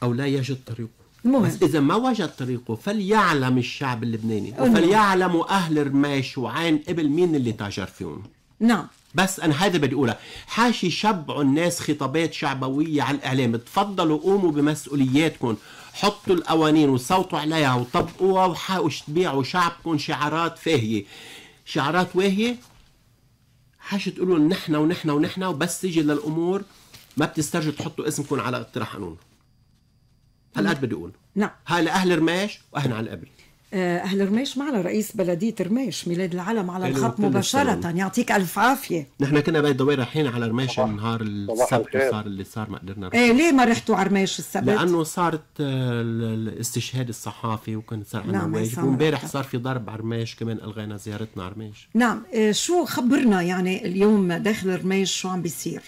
S3: أو لا يجد طريقه. بس إذا ما وجد طريقه فليعلم الشعب اللبناني
S1: أنه.
S3: وفليعلموا أهل رماش وعين قبل مين اللي تاجر فيهم.
S1: نعم.
S3: بس أنا هذا بدي اقولها حاشي شبعوا الناس خطابات شعبوية على الإعلام. تفضلوا قوموا بمسؤولياتكم. حطوا القوانين وصوتوا عليها وطبقوها وحاولوا تبيعوا شعبكم شعارات فاهية. شعارات واهية؟ حاشي تقولوا نحن ونحن ونحن وبس تيجي للأمور. ما بتسترجوا تحطوا اسمكم على اقتراح قانون. هالقد بدي أقول.
S1: نعم.
S3: هاي لأهل رماش وأهل على القبل
S1: أهل رميش معنا رئيس بلدية رميش ميلاد العلم على الخط مباشرة
S3: السلام.
S1: يعطيك ألف عافية
S3: نحن كنا by the way رايحين على رميش النهار السبت. وصار اللي صار ما قدرنا.
S1: إيه ليه ما رحتوا على رميش السبت؟
S3: لأنه صارت آه، ال- الاستشهاد الصحافي وكان صار عندنا
S1: نعم،
S3: واجب وامبارح. صار في ضرب على رميش كمان ألغينا زيارتنا على رميش
S1: نعم آه، شو خبرنا يعني اليوم داخل رميش شو عم بيصير؟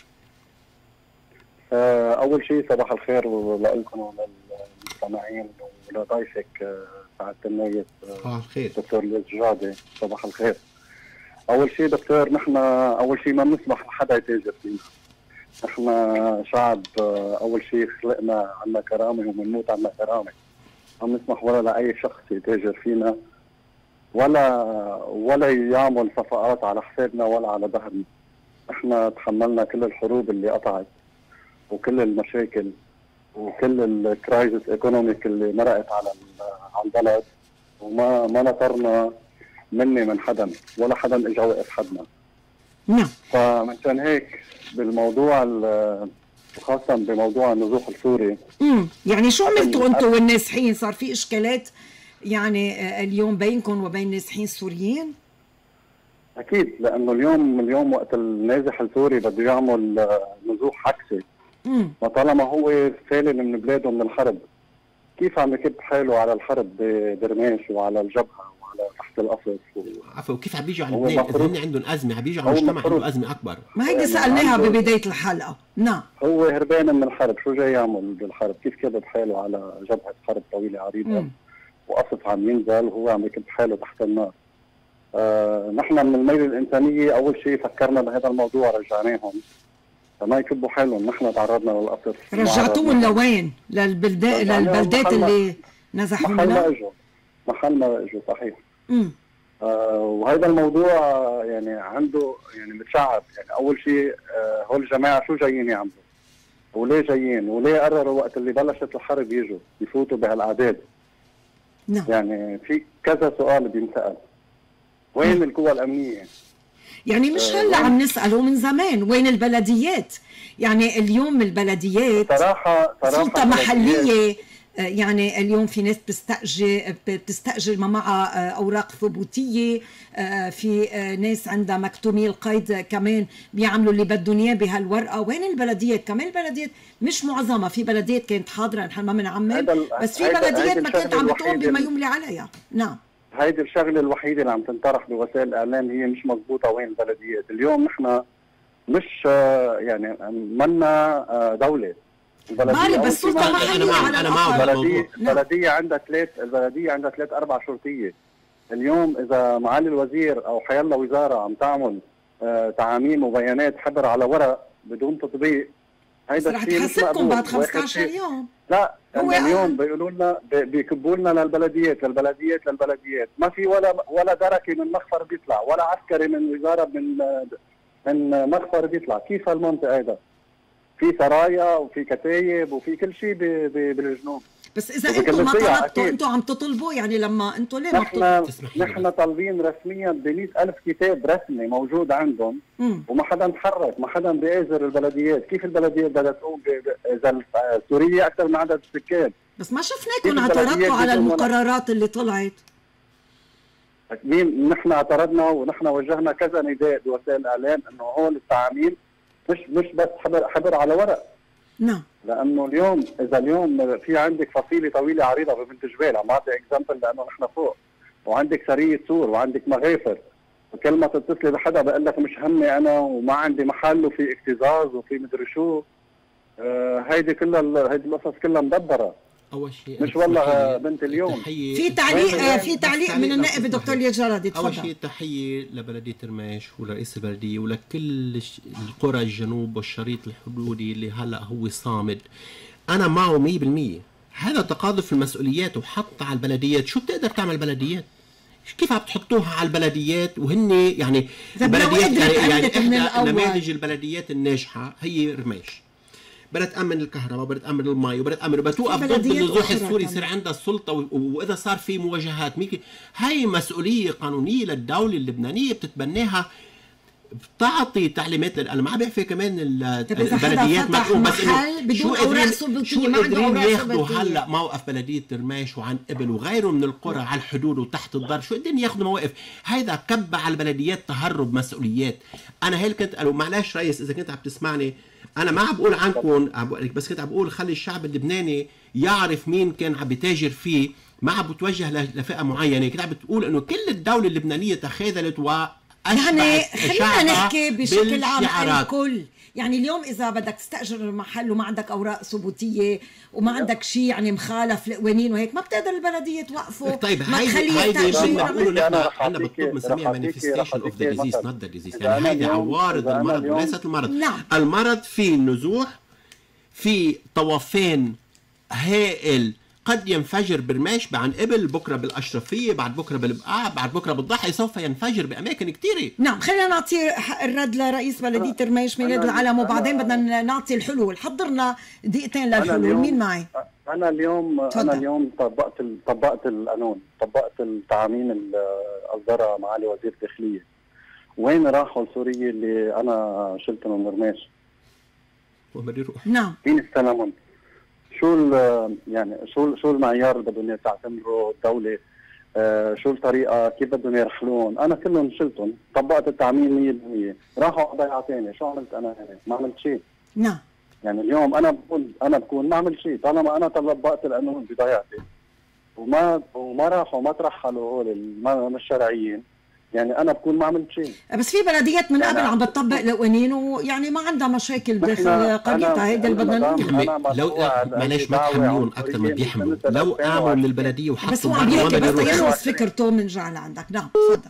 S9: آه، أول شيء صباح الخير لكم وللمستمعين ولضيفك آه، سعادة النايب آه،
S3: خير
S9: دكتور جادي صباح الخير. أول شيء دكتور نحن أول شيء ما بنسمح لحدا يتاجر فينا. نحن شعب آه، أول شيء خلقنا عنا كرامة وبنموت عنا كرامة. ما بنسمح ولا لأي شخص يتاجر فينا ولا ولا يعمل صفقات على حسابنا ولا على ظهرنا. إحنا تحملنا كل الحروب اللي قطعت وكل المشاكل وكل الكرايزس إيكونوميك اللي مرقت على على البلد. وما ما نطرنا مني من حدا ولا حدا اجى وقف حدنا.
S1: نعم.
S9: فمنشان هيك بالموضوع ال- خاصة بموضوع النزوح السوري.
S1: امم يعني شو عملتوا أنتم والنازحين؟ صار في إشكالات يعني آه، اليوم بينكم وبين النازحين السوريين؟
S9: أكيد لأنه اليوم اليوم وقت النازح السوري بده يعمل آه، نزوح عكسي.
S1: امم
S9: وطالما هو سالم من بلاده من الحرب كيف عم يكب حاله على الحرب برماش وعلى الجبهة وعلى تحت القصف و...
S3: عفوا كيف عم بيجوا على لبنان اذا هن عندهم أزمة عم بيجوا على المجتمع عنده أزمة أكبر.
S1: ما هيدي
S9: يعني
S1: سألناها
S9: عنده-
S1: ببداية الحلقة. نعم
S9: هو هربان من الحرب شو جاي يعمل بالحرب؟ كيف كبب حاله على جبهة حرب طويلة عريضة؟
S1: مم.
S9: وقصف عم ينزل وهو عم يكب حاله تحت النار. آه نحن من الميل الإنسانية أول شيء فكرنا بهذا الموضوع رجعناهم. فما يكبوا حالهم نحن تعرضنا للقصف
S1: رجعتوهم لوين؟ للبلدات
S9: رجعناهم
S1: للبلدات اللي نزحوا
S9: محل ما؟ إجوا محل ما إجوا صحيح
S1: امم
S9: آه وهذا الموضوع يعني عنده يعني متشعب يعني أول شيء آه هول الجماعة شو جايين يعملوا؟ وليه جايين؟ وليه قرروا وقت اللي بلشت الحرب يجوا يفوتوا بهالأعداد؟
S1: نعم
S9: يعني في كذا سؤال بينسأل وين القوى الأمنية؟
S1: يعني مش
S9: آه،
S1: هلا عم نسأله من زمان. وين البلديات؟ يعني اليوم البلديات
S9: صراحة صراحة
S1: سلطة محلية آه، يعني اليوم في ناس بتستأجر بتستأجر ما معها آه، أوراق ثبوتية آه، في ناس عندها مكتومي القيد كمان بيعملوا اللي بدهم إياه بهالورقة. وين البلديات؟ كمان البلديات مش معظمها في بلديات كانت حاضرة نحن ما بنعمم بس في بلديات ما كانت عم بتقوم بما يملي عليها. نعم.
S9: هيدي الشغلة الوحيدة اللي عم تنطرح بوسائل الإعلام هي مش مضبوطة وين البلديات، اليوم نحن مش آه، يعني منا آه،
S1: دولة.
S9: أول
S1: بس محلية
S3: معه-
S1: على
S3: معه بالموضوع.
S9: البلدية
S1: نعم.
S9: البلدية عندها ثلاث البلدية عندها ثلاث أربع شرطية. اليوم إذا معالي الوزير أو حيالله وزارة عم تعمل آه، تعاميم وبيانات حبر على ورق بدون تطبيق هيدا
S1: رح
S9: الشيء مش
S1: تحاسبكم
S9: مقبول.
S1: بعد
S9: وآخر
S1: 15
S9: شيء-
S1: يوم.
S9: لا
S1: هو
S9: اليوم. بيقولوا لنا بي- بيكبوا لنا للبلديات للبلديات للبلديات. ما في ولا ولا دركي من مخفر بيطلع ولا عسكري من وزارة من من مخفر بيطلع. كيف هالمنطق هيدا؟ في سرايا وفي كتايب وفي كل شيء ب- ب- بالجنوب
S1: بس إذا
S9: إذا
S1: أنتم ما طلبتوا. أنتم عم تطلبوا يعني لما أنتم ليه ما بتطلبوا
S9: نحن طالبين رسميا ب ألف كتاب رسمي موجود عندهم
S1: مم.
S9: وما حدا تحرك ما حدا بيآزر البلديات. كيف البلديات بدها تقوم إذا سوريا أكثر من عدد السكان؟
S1: بس ما شفناكم اعترضتوا على المقررات اللي طلعت.
S9: مين؟ نحن اعترضنا ونحن وجهنا كذا نداء بوسائل الإعلام إنه هون التعاميم مش مش بس حبر حبر على ورق.
S1: نعم.
S9: لأنه اليوم إذا اليوم في عندك فصيلة طويلة عريضة ببنت جبال عم بعطي اكزامبل لأنه نحن فوق. وعندك سرية سور وعندك مغافر. وكل ما تتصلي بحدا بقول لك مش همي أنا وما عندي محل وفي اكتظاظ وفي مدري شو. آه هيدي كلها هيدي القصص كلها مدبرة.
S3: أول شيء
S9: مش والله بنت اليوم.
S1: في تعليق
S9: وين-
S1: في تعليق من النائب الدكتور
S3: لي.
S1: يجرد
S3: اول شيء
S1: تفضل
S3: تحيه لبلديه رماش ولرئيس البلدية ولكل القرى الجنوب والشريط الحدودي اللي هلا هو صامد. أنا معه 100% هذا تقاذف المسؤوليات وحط على البلديات. شو بتقدر تعمل البلديات؟ كيف عم تحطوها على البلديات وهن يعني البلديات يعني, يعني
S1: إحدى.
S3: نماذج البلديات الناجحة هي رماش بدها تأمن الكهرباء وبدها تأمن المي وبدها تأمن بدها توقف ضد النزوح السوري. يصير عندها السلطه وإذا صار في مواجهات ميكي هاي مسؤولية قانونية للدولة اللبنانية بتتبناها بتعطي تعليمات أنا ما عم بحكي كمان
S1: حدا
S3: البلديات مقوم بس
S1: إنه
S3: شو قادرين شو قادرين ياخذوا. هلأ موقف بلدية رماش وعن قبل وغيره من القرى على الحدود وتحت الضر شو قادرين ياخذوا مواقف؟ هيدا كب على البلديات تهرب مسؤوليات. أنا هيك كنت قالوا معلش ريس إذا كنت عم تسمعني أنا ما عم بقول عنكم بس كنت عم بقول خلي الشعب اللبناني يعرف مين كان عم بيتاجر فيه ما عم بتوجه لفئة معينة كنت عم بتقول إنه كل الدولة اللبنانية تخاذلت و
S1: يعني خلينا نحكي بشكل عام
S3: بالشعارات.
S1: الكل يعني اليوم إذا بدك تستأجر محل وما عندك أوراق ثبوتية وما عندك شيء يعني مخالف لقوانين وهيك ما بتقدر البلدية توقفه
S3: طيب
S1: ما
S3: هيدي
S1: تخليه
S3: هيدي
S1: ما-
S9: أنا
S3: نحن
S9: أعطيك-
S3: بالطب بنسميها
S9: أعطيك
S3: disease
S9: مثل.
S3: not the disease.
S9: إذا
S3: يعني هيدي عوارض المرض وليست المرض.
S1: نعم.
S3: المرض في نزوح في طوفان هائل قد ينفجر برماش بعد قبل بكرة بالأشرفية بعد بكرة بالبقاع بعد بكرة بالضحيه سوف ينفجر بأماكن كثيره
S1: نعم خلينا نعطي الرد لرئيس بلدية رميش ميلاد العلم وبعدين بدنا نعطي الحلول. حضرنا دقيقتين للحلول. مين معي؟
S9: أنا اليوم
S1: تفضل.
S9: أنا اليوم طبقت طبقت القانون طبقت التعاميم اللي اصدرها معالي وزير الداخليه وين راحوا السوريين اللي أنا شلتهم من رماش
S3: وبده يروح
S1: نعم.
S9: مين استلمهم؟ شو ال- يعني شو شو المعيار اللي بدهم تعتمره الدولة؟ آه شو الطريقة؟ كيف بدهم يرحلون؟ أنا كلهم شلتهم طبقت التعميم 100% راحوا على ضيعة ثانية شو عملت أنا هنا ما عملت شيء.
S1: نعم.
S9: يعني اليوم أنا بكون أنا بكون ما عملت شيء. طالما أنا طبقت القانون بضيعتي وما وما راحوا ما ترحلوا هول الم- مش شرعيين يعني أنا بكون ما عملت شيء.
S1: بس في بلديات من قبل عم بتطبق القوانين ويعني ما عندها مشاكل داخل قريتها هيدا اللي بدنا
S9: أنا
S3: لو معلش ما تحملون أكثر ما بيحملوا. لو قاموا
S9: 2020.
S3: من البلديه وحطوا
S1: بس هو عم يحكي بس يخلص. فكرته بنرجع لعندك. نعم تفضل.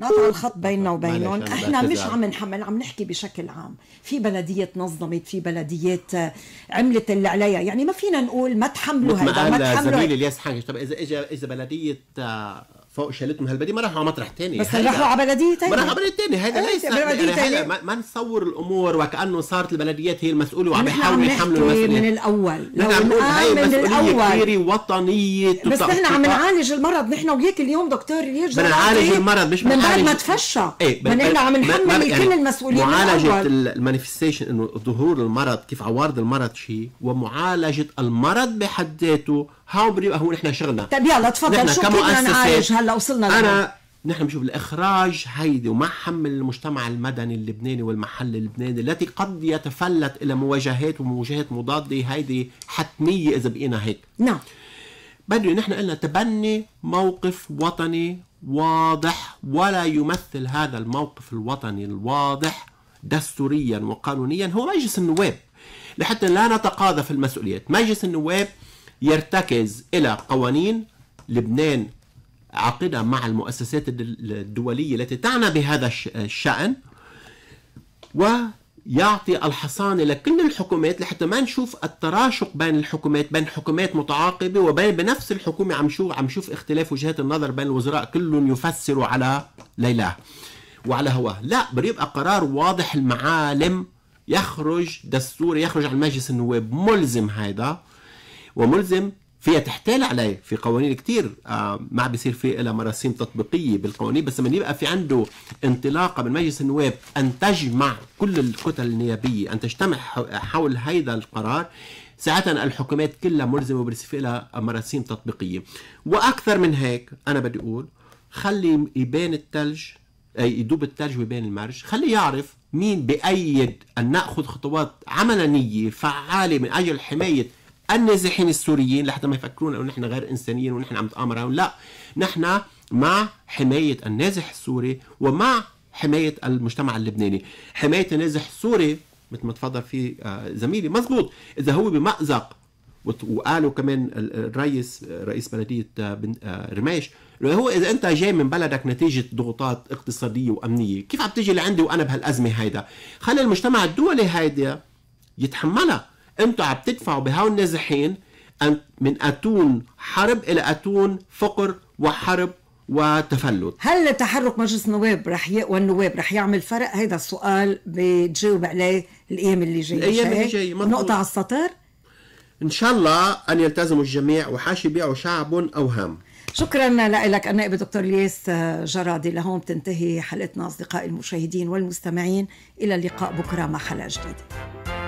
S1: نقطع الخط بيننا وبينهم. إحنا مش. عم نحمل عم نحكي بشكل عام. في بلديات نظمت في بلديات آه، عملت اللي عليها. يعني ما فينا نقول ما تحملوا
S3: مثل ما
S1: هيدا ما
S3: قال
S1: تحملوا
S3: زميلي. الياس حاجة. طب إذا اجى إذا بلدية آه، فوق شالتهم هالبلديه ما راحوا على مطرح تاني.
S1: بس راحوا على بلدية
S3: ما
S1: ثانية
S3: راحوا على بلد تاني هيدا
S1: إيه،
S3: ليس
S1: بلدية
S3: يعني. هلا ما, ما نصور الأمور وكأنه صارت البلديات هي المسؤولة وعم بيحاولوا يحملوا
S1: نحكي من
S3: المسؤولية.
S1: الأول. لو
S3: نحن عم نقول
S1: من مسؤولية
S3: كبيرة وطنيه
S1: بس نحن عم نعالج المرض. نحن وياك اليوم دكتور ليش
S3: بدنا نعالج المرض مش
S1: من بعد
S3: بنعالج-
S1: ما تفشى.
S3: إيه
S1: ما نحن عم نحمل كل المسؤوليه من
S3: معالجة
S1: الأول.
S3: المانيفستيشن إنه ظهور المرض كيف عوارض المرض شيء ومعالجة المرض بحد ذاته هون بيبقى هو نحن شغلنا.
S1: طيب يلا تفضل. شو بدنا نعالج هلا؟ وصلنا.
S3: انا نحن بنشوف الإخراج هيدي وما حمل المجتمع المدني اللبناني والمحل اللبناني التي قد يتفلت إلى مواجهات ومواجهات مضادة. هيدي حتمية إذا بقينا هيك.
S1: نعم.
S3: بدري نحن قلنا تبني موقف وطني واضح ولا يمثل هذا الموقف الوطني الواضح دستوريا وقانونيا. هو مجلس النواب. لحتى لا نتقاضى في المسؤوليات. مجلس النواب يرتكز إلى قوانين لبنان عقدها مع المؤسسات الد- الدولية التي تعنى بهذا الش- الشأن ويعطي الحصانة لكل الحكومات لحتى ما نشوف التراشق بين الحكومات بين حكومات متعاقبة وبين بنفس الحكومة عم شوف عم شوف اختلاف وجهات النظر بين الوزراء كلهم يفسروا على ليلاه وعلى هواه. لا بده يبقى قرار واضح المعالم يخرج دستوري يخرج عن مجلس النواب ملزم هذا. وملزم فيها تحتال عليه في قوانين كتير. آه ما بيصير في لها مراسيم تطبيقية بالقوانين بس لما يبقى في عنده انطلاقة من مجلس النواب أن تجمع كل الكتل النيابية أن تجتمع حو- حول هذا القرار ساعتها الحكومات كلها ملزمة وبصير في لها مراسيم تطبيقية. وأكثر من هيك أنا بدي أقول خلي يبان الثلج يدوب الثلج ويبان المرج. خليه يعرف مين بأيد أن نأخذ خطوات عملانية فعالة من أجل حماية النازحين السوريين لحتى ما يفكرون أنه نحن غير إنسانيين ونحن عم نتآمر لا نحن مع حماية النازح السوري ومع حماية المجتمع اللبناني. حماية النازح السوري مثل ما تفضل فيه آه، زميلي مزبوط. إذا هو بمأزق وقالوا كمان ال- الرئيس رئيس بلدية آه، آه، إنه هو إذا أنت جاي من بلدك نتيجة ضغوطات اقتصادية وأمنية كيف عم تيجي لعندي وأنا بهالأزمة هيدا؟ خلي المجتمع الدولي هيدا يتحملها. أنتوا عم تدفعوا بهاو النازحين من أتون حرب إلى أتون فقر وحرب وتفلت.
S1: هل تحرك مجلس النواب رح ي... والنواب رح يعمل فرق؟ هذا السؤال بتجاوب عليه الأيام اللي جاية.
S3: الأيام
S1: مش
S3: اللي مضبوط.
S1: نقطة على السطر.
S3: إن شاء الله أن يلتزموا الجميع وحاش يبيعوا شعب أوهام.
S1: شكرا لك النائب الدكتور الياس جرادي. لهون بتنتهي حلقتنا أصدقائي المشاهدين والمستمعين. إلى اللقاء بكرة مع حلقة جديدة.